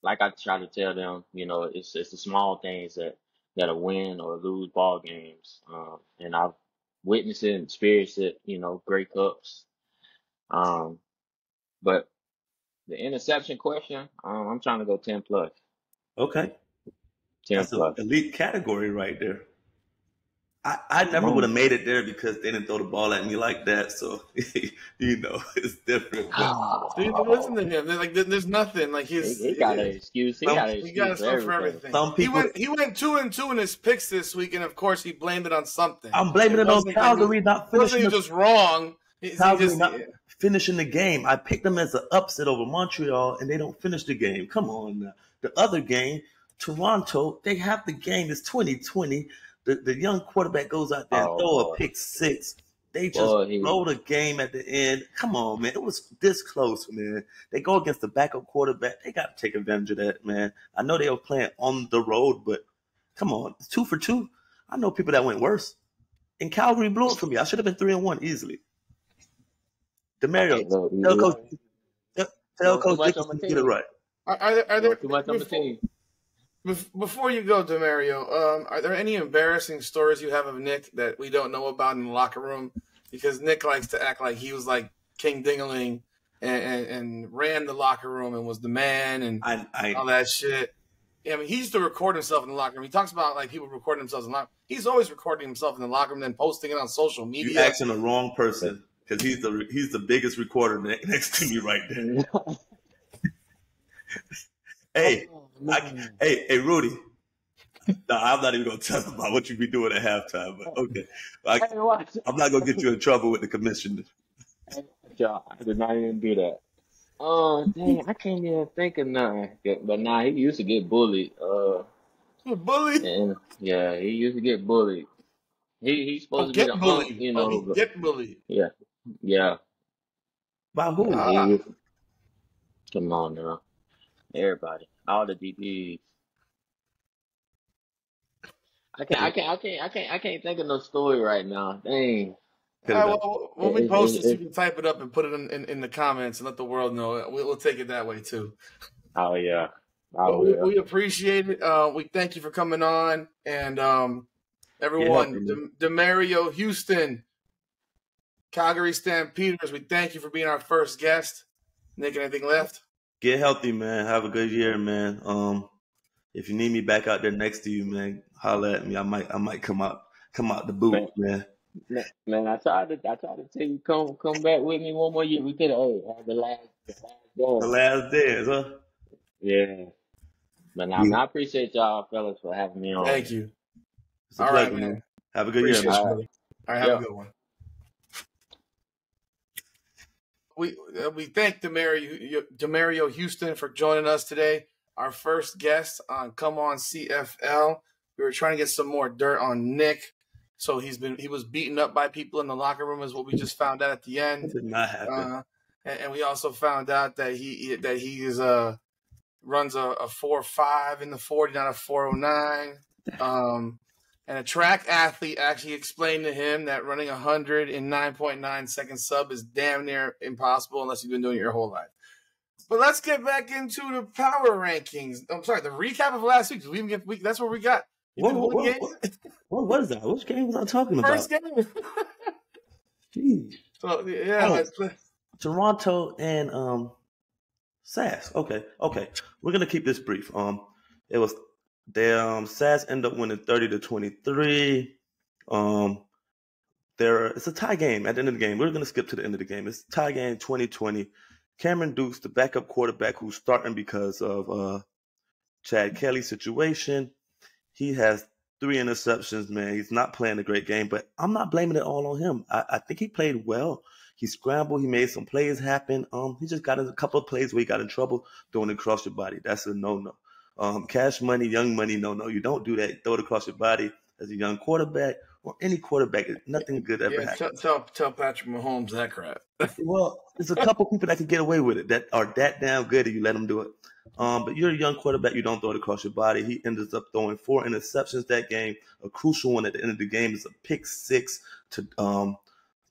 like I try to tell them, you know, it's it's the small things that that'll win or lose ball games. Um, and I've witnessed it and experienced it, you know, Grey Cups. Um, but the interception question, um, I'm trying to go 10 plus. Okay. 10 That's plus. elite category right there. I, I never would have made it there because they didn't throw the ball at me like that. So, you know, it's different. But Dude, listen to him. They're like, there's nothing. Like He, he's he got an excuse. He Some- got an he excuse got for a for everything. everything. Some he people- went he went two and two in his picks this week, and of course he blamed it on something. I'm blaming it on wasn't- Calgary not It wasn't finishing the, just wrong. He, he Calgary just, not finishing the game. I picked them as an upset over Montreal, and they don't finish the game. Come on now. The other game, Toronto, they have the game. It's 2020. The, the young quarterback goes out there and Oh, throw a pick six. They just Boy, blow the game at the end. Come on, man. It was this close, man. They go against the backup quarterback. They got to take advantage of that, man. I know they were playing on the road, but come on, two for two. I know people that went worse. And Calgary blew it for me. I should have been three and one easily. Demerio, tell coach, tell, tell coach Dickenson to get it right. Are, are there, are there too much on the team? Before you go, Demerio, um, are there any embarrassing stories you have of Nick that we don't know about in the locker room? Because Nick likes to act like he was like King Dingaling and, and, and ran the locker room and was the man and I, I, all that shit. Yeah, I mean, he used to record himself in the locker room. He talks about like people recording themselves in the locker. He's always recording himself in the locker room and then posting it on social media. You're asking the wrong person because he's the he's the biggest recorder next to me right there. hey, oh, I, hey, hey, Rudy. No, I'm not even gonna tell him about what you be doing at halftime. But okay, I, am not gonna get you in trouble with the commissioner. John, I did not even do that. Oh dang, I can't even think of nothing. But nah, he used to get bullied. Uh, bullied? And yeah, he used to get bullied. He he's supposed oh, to get bullied. Hunk, you know, oh, get bullied. Yeah, yeah. By who? Ah. Come on now. Everybody. All the DBs. I can't I can't I can't I can't I can't think of no story right now. Dang. well, when we post this, you can type it up and put it in, in, in the comments and let the world know. We'll, we'll take it that way too. Oh yeah. Oh, we, yeah. we, appreciate it. Uh, we thank you for coming on, and um, everyone, yeah, Demerio Houston, Calgary Stampeders. We thank you for being our first guest. Nick, anything left? Get healthy, man. Have a good year, man. Um, if you need me back out there next to you, man, holler at me. I might, I might come out, come out the booth, man. Man, man I tried to, I tried to tell you come, come back with me one more year. We could have, hey, have the last, the last dance. The last dance, huh? Yeah. But now, yeah. I appreciate y'all fellas for having me on. Thank you. It's a All pleasure, right, man. Have a good appreciate year, man. All right, All right have yep. a good one we uh, we thank Demerio, Demerio Houston for joining us today. Our first guest on Come On CFL. We were trying to get some more dirt on Nick. So he's been he was beaten up by people in the locker room, is what we just found out at the end. did not happen. Uh, and, and, we also found out that he that he is uh runs a, a four five in the forty, not a four oh nine. Um, and a track athlete actually explained to him that running a 100 in 9.9 second sub is damn near impossible unless you've been doing it your whole life. But let's get back into the power rankings. I'm sorry, the recap of last week. We even get we, that's what we got. What, what, what, what, is that? Which game was I talking First about? First game. Jeez. So yeah, oh, Toronto and um Sask. Okay, okay. We're gonna keep this brief. Um, it was they um Sask end up winning 30 to 23. Um there it's a tie game at the end of the game. We're gonna skip to the end of the game. It's tie game 2020. Cameron Dukes, the backup quarterback who's starting because of uh Chad Kelly's situation. He has three interceptions, man. He's not playing a great game, but I'm not blaming it all on him. I, I think he played well. He scrambled. He made some plays happen. Um, he just got in a couple of plays where he got in trouble throwing across your body. That's a no-no. Um, cash money, young money, no, no, you don't do that. Throw it across your body as a young quarterback or any quarterback. Nothing good ever yeah, happens. Tell, tell Patrick Mahomes that crap. well, there's a couple people that can get away with it that are that damn good if you let them do it. Um, but you're a young quarterback, you don't throw it across your body. He ends up throwing four interceptions that game. A crucial one at the end of the game is a pick six to um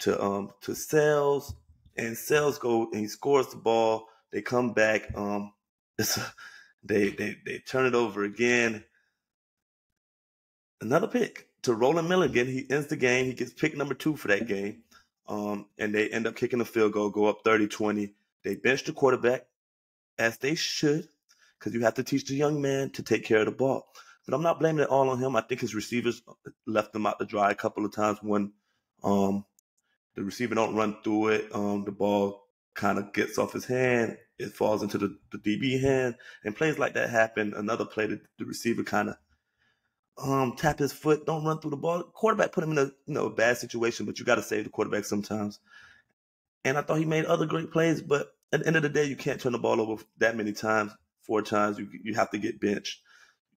to um to Sells, and Sells go and he scores the ball. They come back. Um, it's a they they they turn it over again. Another pick to Rolan Milligan. He ends the game. He gets pick number two for that game. Um, and they end up kicking a field goal, go up 30-20. They bench the quarterback, as they should, because you have to teach the young man to take care of the ball. But I'm not blaming it all on him. I think his receivers left him out to dry a couple of times when um, the receiver don't run through it. Um, the ball kind of gets off his hand it falls into the, the DB hand, and plays like that happen. Another play, the, the receiver kind of um tap his foot, don't run through the ball. Quarterback put him in a you know bad situation, but you got to save the quarterback sometimes. And I thought he made other great plays, but at the end of the day, you can't turn the ball over that many times. Four times, you you have to get benched.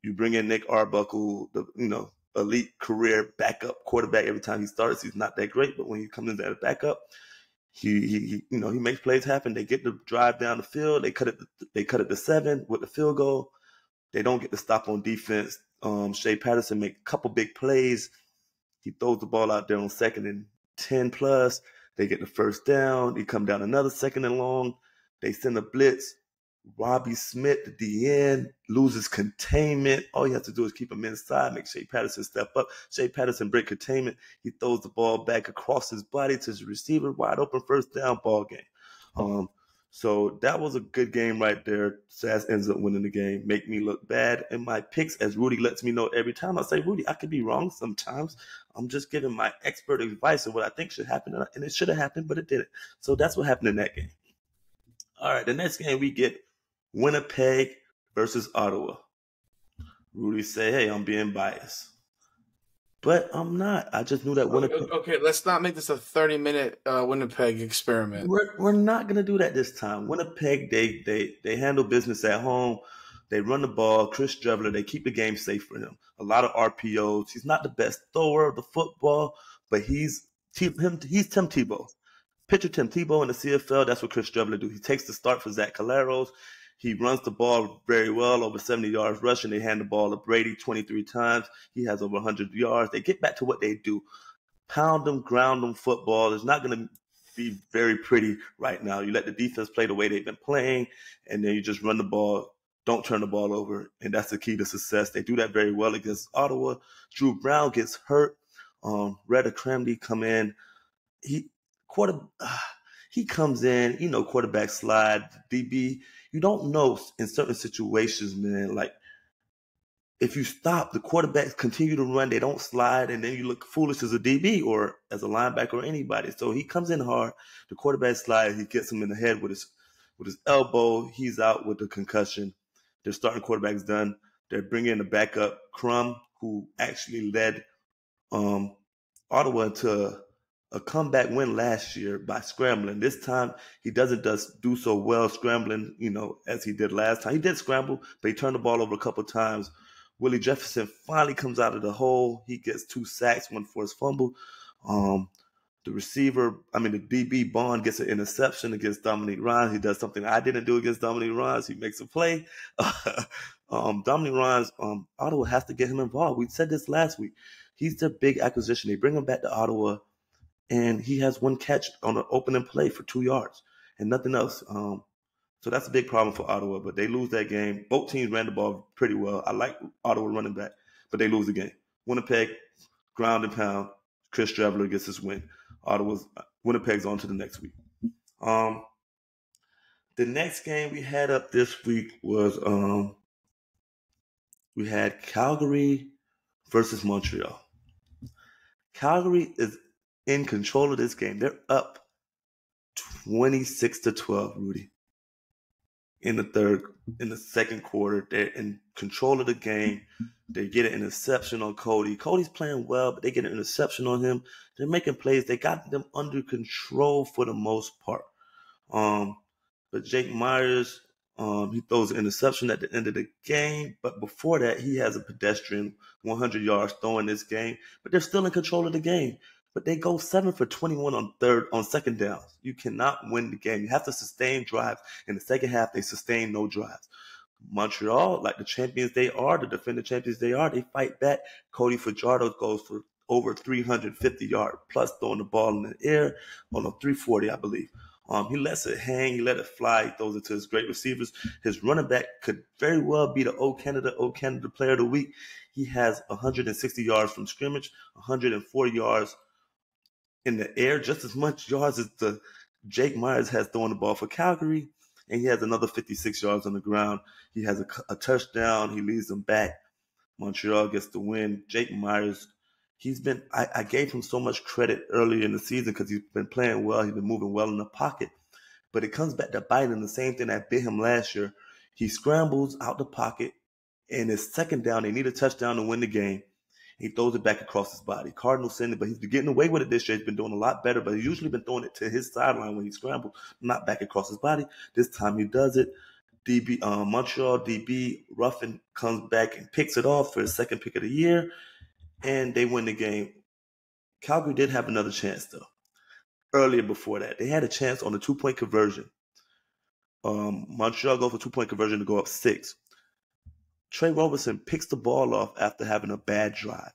You bring in Nick Arbuckle, the you know elite career backup quarterback every time he starts. He's not that great, but when he comes in as a backup, he, he, you know he makes plays happen. They get the drive down the field. They cut it they cut it to seven with the field goal. They don't get the stop on defense. Um, Shea Patterson make a couple big plays. He throws the ball out there on second and ten plus. They get the first down. He come down another second and long. They send a blitz. Robbie Smith, the DN, loses containment. All you have to do is keep him inside, make Shea Patterson step up. Shea Patterson break containment. He throws the ball back across his body to his receiver, wide open first down ball game. Um, so that was a good game right there. Sask ends up winning the game. Make me look bad in my picks, as Rudy lets me know every time. I say, Rudy, I could be wrong sometimes. I'm just giving my expert advice of what I think should happen, and it should have happened, but it didn't. So that's what happened in that game. All right, the next game we get Winnipeg versus Ottawa. Rudy say, "Hey, I'm being biased." But I'm not. I just knew that Winnipeg. Okay, let's not make this a 30 minute uh, Winnipeg experiment. We're, we're not gonna do that this time. Winnipeg, they they they handle business at home. They run the ball. Chris Streveler, they keep the game safe for him. A lot of RPOs. He's not the best thrower of the football, but he's him. He's Tim Tebow. Picture Tim Tebow in the CFL. That's what Chris Streveler do. He takes the start for Zach Collaros. He runs the ball very well, over 70 yards rushing. They hand the ball to Brady 23 times. He has over 100 yards. They get back to what they do pound them, ground them football. It's not going to be very pretty right now. You let the defense play the way they've been playing, and then you just run the ball. Don't turn the ball over, and that's the key to success. They do that very well against Ottawa. Dru Brown gets hurt. Um, Redha Kramdi come in. He quarter. Uh, he comes in, you know, quarterback slide, DB. You don't know in certain situations, man, like if you stop, the quarterbacks continue to run, they don't slide, and then you look foolish as a DB or as a linebacker or anybody. So he comes in hard, the quarterback slide, he gets him in the head with his with his elbow, he's out with the concussion. Their starting quarterback's done. They're bringing in the backup Crum, who actually led um, Ottawa into a comeback win last year by scrambling. This time he doesn't just do so well scrambling, you know, as he did last time. He did scramble, but he turned the ball over a couple times. Willie Jefferson finally comes out of the hole. He gets two sacks, one for his fumble. Um, the receiver, I mean, the DB Bond gets an interception against Dominique Rhymes. He does something I didn't do against Dominique Rhymes. He makes a play. um, Dominique Rhymes, um, Ottawa has to get him involved. We said this last week. He's their big acquisition. They bring him back to Ottawa and he has one catch on an opening play for two yards and nothing else. Um, so that's a big problem for Ottawa, but they lose that game. Both teams ran the ball pretty well. I like Ottawa running back, but they lose the game. Winnipeg, ground and pound. Chris Streveler gets his win. Ottawa's Winnipeg's on to the next week. Um, the next game we had up this week was um, we had Calgary versus Montreal. Calgary is in control of this game. They're up 26 to 12, Rudy. In the third, in the second quarter, they're in control of the game. They get an interception on Cody. Cody's playing well, but they get an interception on him. They're making plays. They got them under control for the most part. Um, but Jake Meyers, um, he throws an interception at the end of the game. But before that, he has a pedestrian 100 yards throwing this game. But they're still in control of the game but they go seven for 21 on third on second downs. You cannot win the game. You have to sustain drives. In the second half, they sustain no drives. Montreal, like the champions they are, the defending champions they are, they fight back. Cody Fajardo goes for over 350 yards plus throwing the ball in the air on a 340, I believe. Um, he lets it hang, he let it fly, he throws it to his great receivers. His running back could very well be the O Canada, O Canada player of the week. He has 160 yards from scrimmage, 140 yards in the air just as much yards as the Jake Meyers has throwing the ball for Calgary, and he has another 56 yards on the ground. He has a, a touchdown. He leads them back. Montreal gets the win. Jake Meyers, he's been. I, I gave him so much credit earlier in the season because he's been playing well. He's been moving well in the pocket, but it comes back to biting the same thing that bit him last year. He scrambles out the pocket, and his second down. They need a touchdown to win the game. He throws it back across his body. Cardinal send it, but he's been getting away with it this year. He's been doing a lot better, but he's usually been throwing it to his sideline when he scrambles, not back across his body. This time he does it. DB um, Montreal DB Ruffin comes back and picks it off for his second pick of the year. and they win the game. Calgary did have another chance though. Earlier before that, they had a chance on the two point conversion. Um, Montreal go for two point conversion to go up six. Tre Roberson picks the ball off after having a bad drive.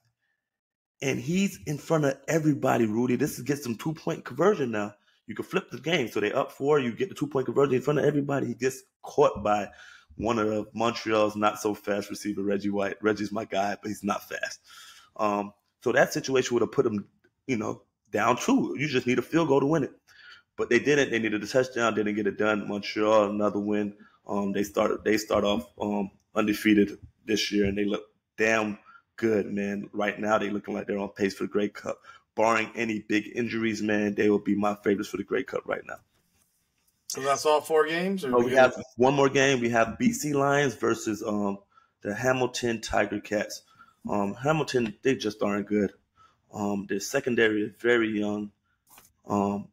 And he's in front of everybody, Rudy. This is gets them two point conversion now. You can flip the game. So they're up four, you get the two point conversion in front of everybody. He gets caught by one of Montreal's not so fast receiver, Reggie White. Reggie's my guy, but he's not fast. Um, so that situation would have put him, you know, down two. You just need a field goal to win it. But they didn't. They needed a touchdown, didn't get it done. Montreal, another win. Um, they started they start off um, undefeated this year, and they look damn good, man. Right now, they looking like they're on pace for the Grey Cup. Barring any big injuries, man, they will be my favorites for the Grey Cup right now. So that's all four games. Or oh, we have one more game. We have BC Lions versus um, the Hamilton Tiger Cats. Um, Hamilton, they just aren't good. Um, their secondary is very young, um,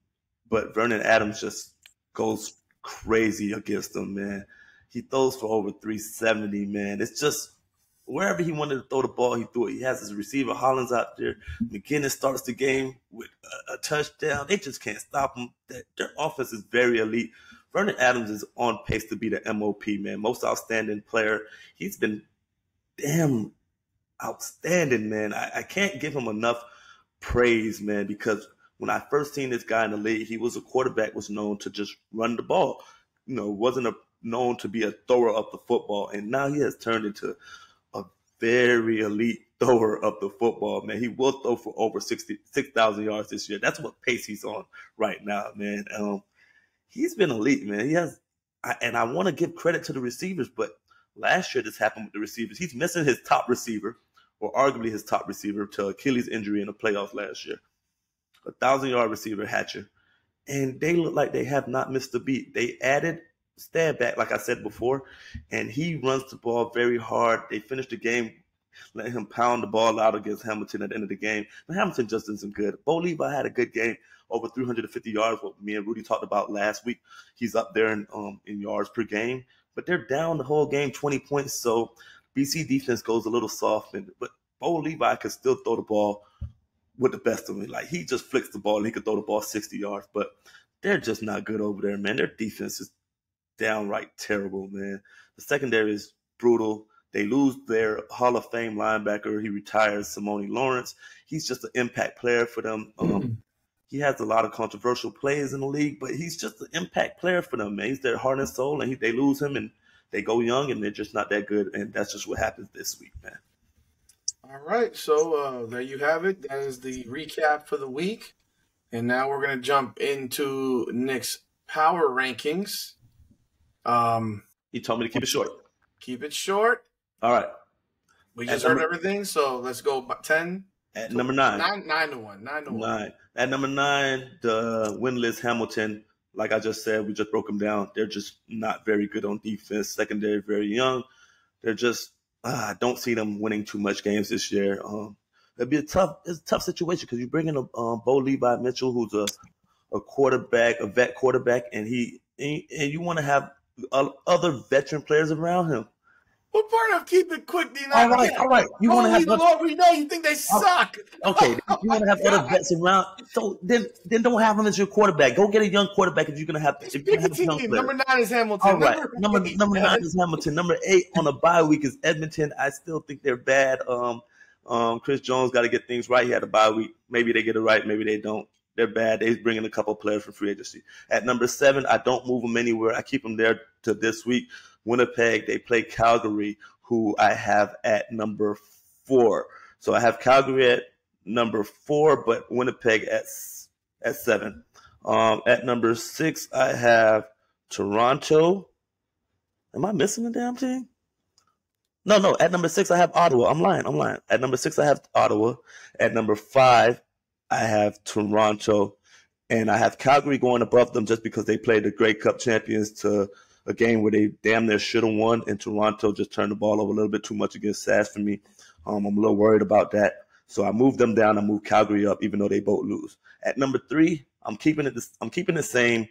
but Vernon Adams just goes crazy against them, man. He throws for over 370, man. It's just wherever he wanted to throw the ball, he threw it. He has his receiver Hollins out there. McInnis starts the game with a, a touchdown. They just can't stop him. Their, their, offense is very elite. Vernon Adams is on pace to be the MOP man, most outstanding player. He's been damn outstanding, man. I, I can't give him enough praise, man, because when I first seen this guy in the league, he was a quarterback was known to just run the ball. You know, wasn't a known to be a thrower of the football, and now he has turned into a very elite thrower of the football, man. He will throw for over 6,000 yards this year. That's what pace he's on right now, man. Um, he's been elite, man. He has, I, and I want to give credit to the receivers, but last year this happened with the receivers. He's missing his top receiver, or arguably his top receiver, to Achilles injury in the playoffs last year. A thousand yard receiver, Hatcher. And they look like they have not missed a beat. They added Stanback, like I said before, and he runs the ball very hard. They finish the game, let him pound the ball out against Hamilton at the end of the game. But Hamilton just isn't good. Bo Levi had a good game, over 350 yards, what me and Rudy talked about last week. He's up there in, um, in yards per game, but they're down the whole game 20 points. So BC defense goes a little soft, and, but Bo Levi can still throw the ball with the best of me. Like he just flicks the ball and he can throw the ball 60 yards, but they're just not good over there, man. Their defense is downright terrible, man. The secondary is brutal. They lose their Hall of Fame linebacker. He retires, Simoni Lawrence. He's just an impact player for them. Um, mm. He has a lot of controversial plays in the league, but he's just an impact player for them, man. He's their heart and soul, and he, they lose him, and they go young, and they're just not that good. And that's just what happens this week, man. All right, so uh, there you have it. That is the recap for the week, and now we're gonna jump into Nick's power rankings. Um, he told me to keep it short. Keep it short. All right. We just heard everything, so let's go ten. At number nine. nine, nine to one, nine to one. Nine. At number nine, the winless Hamilton. Like I just said, we just broke them down. They're just not very good on defense. Secondary, very young. They're just. Uh, I don't see them winning too much games this year. Um, it'd be a tough. It's a tough situation because you bring in a um, Bo Levi Mitchell, who's a a quarterback, a vet quarterback, and he and, and you want to have other veteran players around him. What part of keep it quick, D9? All right, all right. You want to have Lord, we know you think they oh, suck. Okay, you want to have other vets around. So then, then don't have him as your quarterback. Go get a young quarterback if you're gonna have. If you're have team. Number nine is Hamilton. All right, number number, number nine is Hamilton. Number eight on a bye week is Edmonton. I still think they're bad. Um, um, Chris Jones got to get things right. He had a bye week. Maybe they get it right. Maybe they don't. They're bad. They're bringing a couple players from free agency. At number seven, I don't move them anywhere. I keep them there to this week. Winnipeg, they play Calgary, who I have at number four. So I have Calgary at number four, but Winnipeg at at seven. Um, at number six, I have Toronto. Am I missing a damn thing? No, no. At number six, I have Ottawa. I'm lying. I'm lying. At number six, I have Ottawa. At number five, I have Toronto, and I have Calgary going above them just because they played the Grey Cup champions to a game where they damn near should have won, and Toronto just turned the ball over a little bit too much against Sask for me. Um, I'm a little worried about that. So I moved them down. I moved Calgary up, even though they both lose. At number three, I'm keeping it. I'm keeping the same.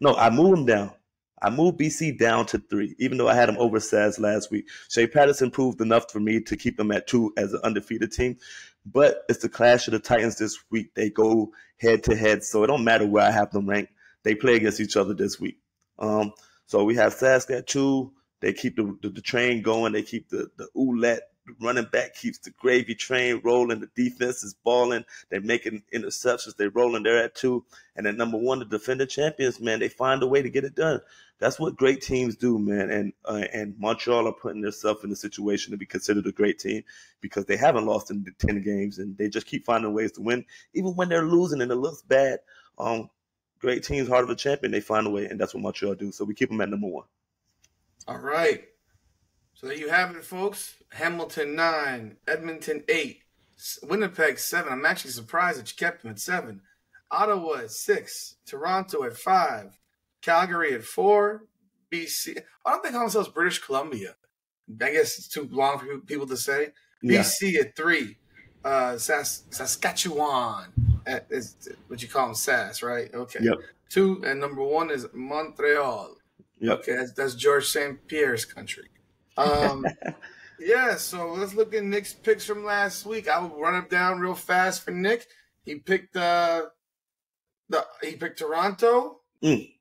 No, I moved them down. I moved BC down to three, even though I had them over Sask last week. Shea Patterson proved enough for me to keep them at two as an undefeated team. But it's the clash of the Titans this week. They go head to head, so it don't matter where I have them ranked. They play against each other this week. Um, so we have Sask at two. They keep the, the, the train going. They keep the the Ouellette running back keeps the gravy train rolling. The defense is balling. They're making interceptions. They're rolling. They're at two. And then number one, the defending champions, man, they find a way to get it done. That's what great teams do, man. And uh, and Montreal are putting themselves in a situation to be considered a great team because they haven't lost in ten games and they just keep finding ways to win, even when they're losing and it looks bad. Um, great teams, heart of a champion, they find a way, and that's what Montreal do. So we keep them at number one. All right. So there you have it, folks. Hamilton nine, Edmonton eight, Winnipeg seven. I'm actually surprised that you kept them at seven. Ottawa at six, Toronto at five, Calgary at four, BC. I don't think I themselves British Columbia. I guess it's too long for people to say. Yeah. BC at three, uh, Sas- Saskatchewan at is what you call them, Sask, right? Okay. Yep. Two and number one is Montreal. Yep. Okay, that's, that's George St. Pierre's country. Um, yeah, so let's look at Nick's picks from last week. I will run them down real fast for Nick. He picked uh, the he picked Toronto. Mm.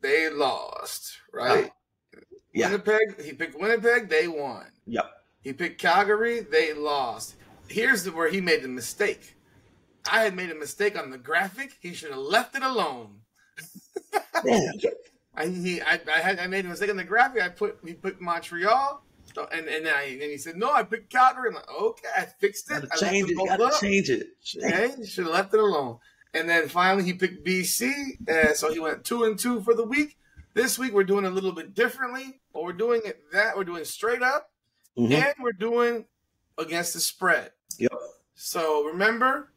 They lost, right? Uh, yeah. Winnipeg. He picked Winnipeg. They won. Yep. He picked Calgary. They lost. Here's the, where he made the mistake. I had made a mistake on the graphic. He should have left it alone. I he I, I had I made a mistake on the graphic. I put he put Montreal, and and then I and he said no, I picked Calgary. I'm like, okay, I fixed it. Gotta change it. Gotta up. change it. Okay, should have left it alone. And then finally he picked BC, and so he went two and two for the week. This week we're doing a little bit differently, but we're doing it that we're doing straight up, mm-hmm. and we're doing against the spread. Yep. So remember,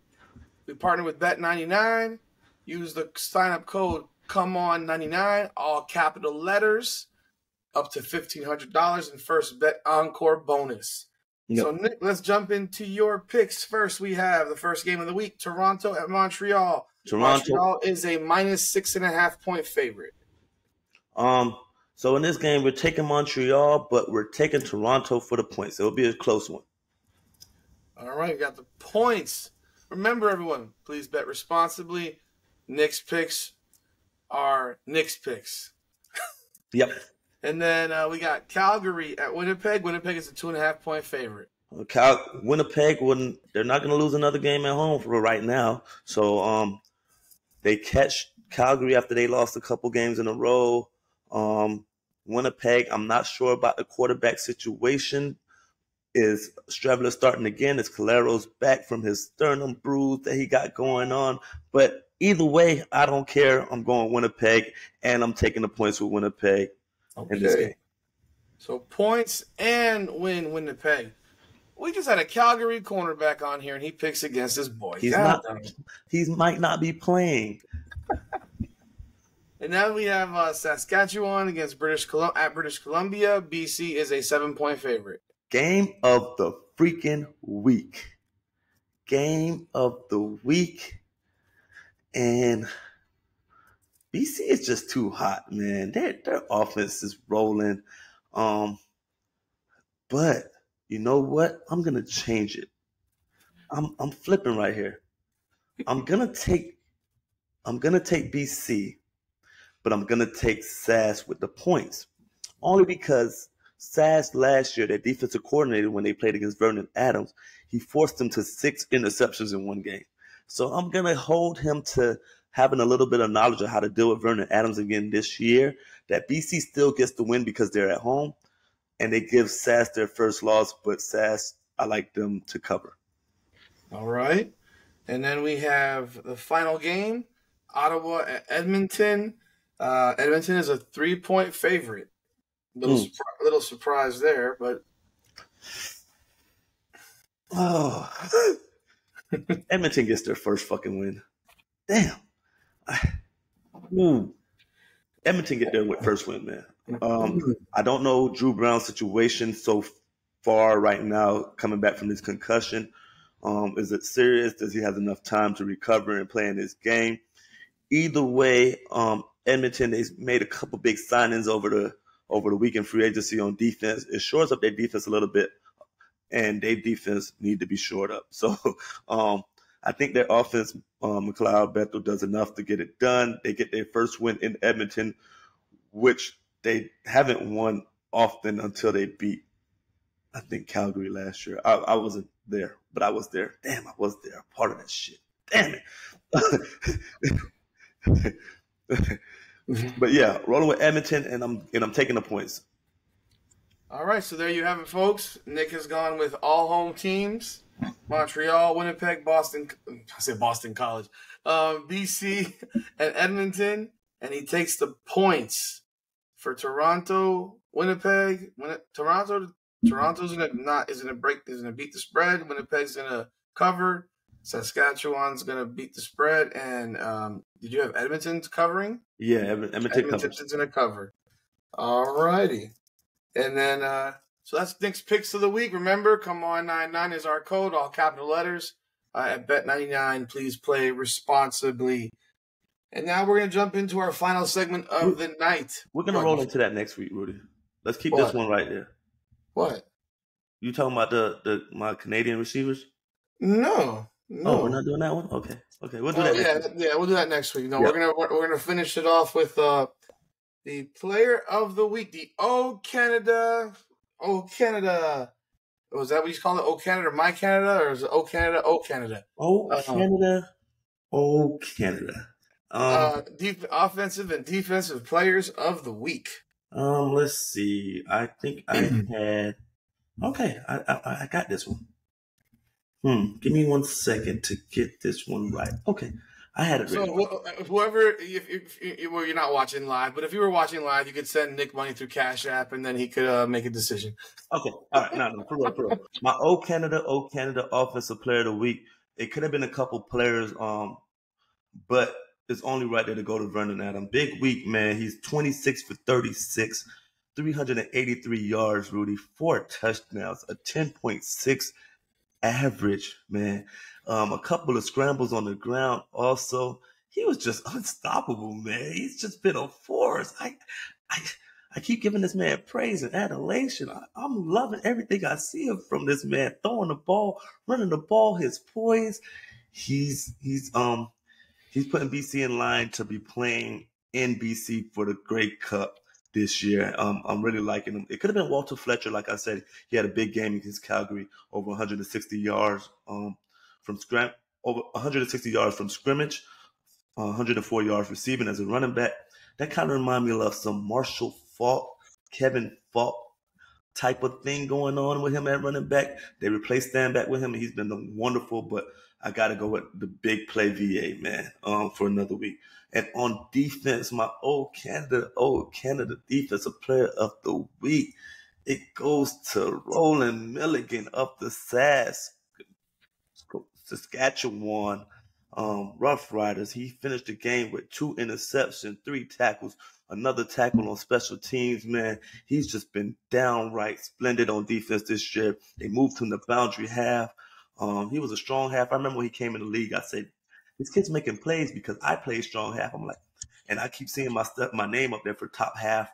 we partnered with Bet99. Use the sign up code Come on 99, all capital letters, up to $1,500 in first bet encore bonus. Yep. So, Nick, let's jump into your picks first. We have the first game of the week Toronto at Montreal. Toronto Montreal is a minus six and a half point favorite. Um, so in this game, we're taking Montreal, but we're taking Toronto for the points. It'll be a close one. All right, we got the points. Remember, everyone, please bet responsibly. Nick's picks are Knicks picks. yep. And then uh, we got Calgary at Winnipeg. Winnipeg is a two and a half point favorite. Cal- Winnipeg wouldn't. They're not going to lose another game at home for right now. So um, they catch Calgary after they lost a couple games in a row. Um, Winnipeg, I'm not sure about the quarterback situation. Is Streveler starting again? Is Collaros back from his sternum bruise that he got going on? But Either way, I don't care. I'm going Winnipeg, and I'm taking the points with Winnipeg okay. in this game. So points and win Winnipeg. We just had a Calgary cornerback on here, and he picks against his boy. He's God not. He might not be playing. and now we have uh, Saskatchewan against British at British Columbia. BC is a seven-point favorite. Game of the freaking week. Game of the week. And BC is just too hot, man. Their their offense is rolling. Um, but you know what? I'm gonna change it. I'm I'm flipping right here. I'm gonna take I'm gonna take BC, but I'm gonna take Sask with the points. Only because Sask last year, their defensive coordinator, when they played against Vernon Adams, he forced them to six interceptions in one game. So I'm going to hold him to having a little bit of knowledge of how to deal with Vernon Adams again this year. That BC still gets the win because they're at home and they give Sask their first loss, but Sask, I like them to cover. All right. And then we have the final game Ottawa at Edmonton. Uh, Edmonton is a three point favorite. Little, mm. surpri- little surprise there, but. Oh. Edmonton gets their first fucking win. Damn. Ooh. Edmonton get their first win, man. Um, I don't know Dru Brown's situation so far right now, coming back from his concussion. Um, is it serious? Does he have enough time to recover and play in his game? Either way, um, Edmonton they made a couple big signings over the over the weekend free agency on defense. It shores up their defense a little bit and their defense need to be shored up. So um, I think their offense, um, McLeod Bethel does enough to get it done. They get their first win in Edmonton, which they haven't won often until they beat, I think, Calgary last year. I, I wasn't there, but I was there. Damn, I was there. Part of that shit. Damn it. but yeah, rolling with Edmonton, and I'm and I'm taking the points. All right, so there you have it, folks. Nick has gone with all home teams: Montreal, Winnipeg, Boston. I said Boston College, um, BC, and Edmonton, and he takes the points for Toronto, Winnipeg. When Toronto, Toronto's gonna not is gonna break is gonna beat the spread. Winnipeg's gonna cover. Saskatchewan's gonna beat the spread, and um, did you have Edmonton's covering? Yeah, Edmonton Edmonton's gonna cover. All righty, and then uh, so that's Nick's picks of the week. Remember, come on nine nine is our code, all capital letters. Uh, at Bet ninety nine, please play responsibly. And now we're gonna jump into our final segment of the night. We're gonna roll into that next week, Rudy. Let's keep what? this one right there. What? You talking about the the my Canadian receivers? No, no. Oh, we're not doing that one. Okay, okay, we'll do oh, that. Yeah, yeah, we'll do that next week. No, we're gonna we're, we're, gonna finish it off with uh the player of the week, the O Canada, O Canada. Was that what you call it? O Canada, my Canada, or is it O Canada, O Canada? O uh, Canada, O Canada. Um, uh, deep, offensive and defensive players of the week. Um, let's see. I think I had. Okay, I, I I got this one. Hmm. Give me one second to get this one right. Okay. I had it. So uh, whoever, if, if, if, well, you're not watching live, but if you were watching live, you could send Nick money through Cash App, and then he could uh, make a decision. Okay, all right, no, no, for real, for real. My O Canada, O Canada Offensive Player of the Week. It could have been a couple players, um, but it's only right there to go to Vernon Adams. Big week, man. He's 26 for 36, 383 yards, Rudy, four touchdowns, a 10.6 average, man. Um, a couple of scrambles on the ground. Also, he was just unstoppable, man. He's just been a force. I, I, I keep giving this man praise and adulation. I, am loving everything I see from this man. Throwing the ball, running the ball, his poise. He's he's um he's putting BC in line to be playing NBC for the Grey Cup this year. Um, I'm really liking him. It could have been Walter Fletcher, like I said. He had a big game against Calgary, over 160 yards um, from scram, over 160 yards from scrimmage, uh, 104 yards receiving as a running back. That kind of remind me of some Marshall Faulk, Kevin Faulk type of thing going on with him at running back. They replaced Stanback with him, and he's been wonderful. But I got to go with the big play VA man um, for another week. And on defense, my old Canada, old Canada defensive player of the week, it goes to Rolan Milligan up the Sask, Saskatchewan um, Rough Riders. He finished the game with two interceptions, three tackles, another tackle on special teams. Man, he's just been downright splendid on defense this year. They moved him to the boundary half. Um, he was a strong half. I remember when he came in the league, I said, this kid's making plays because I play strong half. I'm like, and I keep seeing my stuff, my name up there for top half,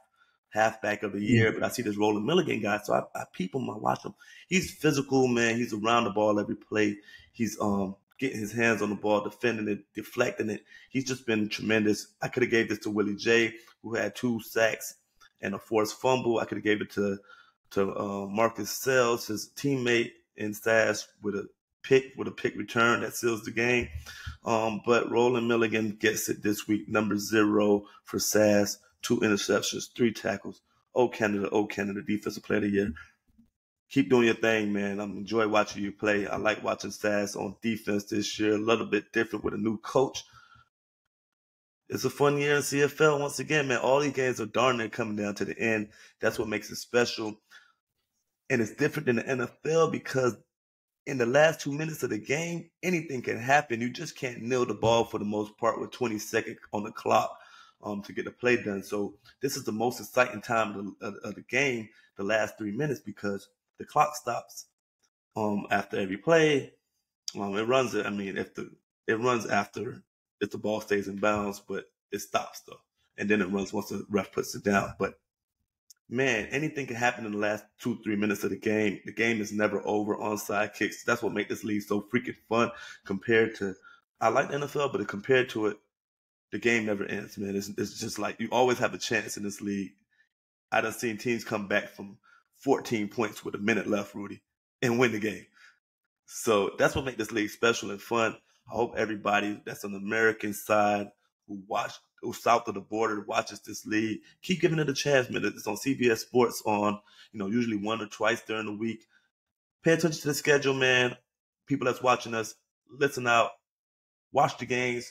halfback of the year. But I see this Rolan Milligan guy, so I, I peep him, I watch him. He's physical, man. He's around the ball every play. He's um getting his hands on the ball, defending it, deflecting it. He's just been tremendous. I could have gave this to Willie J, who had two sacks and a forced fumble. I could have gave it to to uh, Marcus Sells, his teammate in Sask, with a pick with a pick return that seals the game. Um, but Rolan Milligan gets it this week, number zero for Sask, two interceptions, three tackles. Oh Canada, oh Canada, defensive player of the year. Keep doing your thing, man. I'm enjoy watching you play. I like watching Sask on defense this year. A little bit different with a new coach. It's a fun year in CFL once again, man. All these games are darn near coming down to the end. That's what makes it special. And it's different than the NFL because in the last two minutes of the game, anything can happen. You just can't nail the ball for the most part with 20 seconds on the clock um, to get the play done. So this is the most exciting time of the, of the game, the last three minutes, because the clock stops um, after every play. Um, it runs. It. I mean, if the it runs after if the ball stays in bounds, but it stops though, and then it runs once the ref puts it down. But man, anything can happen in the last two, three minutes of the game. The game is never over on side kicks. That's what makes this league so freaking fun compared to I like the NFL, but compared to it, the game never ends, man. It's, it's just like you always have a chance in this league. I done seen teams come back from 14 points with a minute left, Rudy, and win the game. So that's what makes this league special and fun. I hope everybody that's on the American side who watch who's south of the border watches this league, keep giving it a chance, man. It's on CBS Sports on, you know, usually one or twice during the week. Pay attention to the schedule, man. People that's watching us, listen out, watch the games,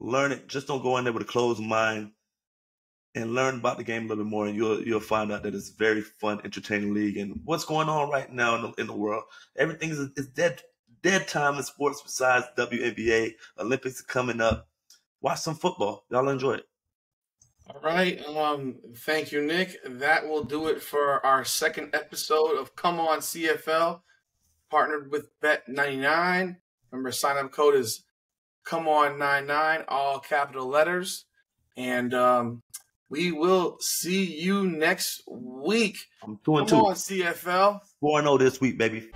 learn it. Just don't go in there with a closed mind and learn about the game a little bit more, and you'll you'll find out that it's very fun, entertaining league. And what's going on right now in the, in the world? Everything is, is dead dead time in sports besides WNBA. Olympics coming up. Watch some football. Y'all enjoy it. All right. Um, thank you, Nick. That will do it for our second episode of Come On CFL, partnered with Bet99. Remember, sign up code is Come On 99, all capital letters. And um, we will see you next week. I'm two and Come two. on, CFL. 4 0 this week, baby.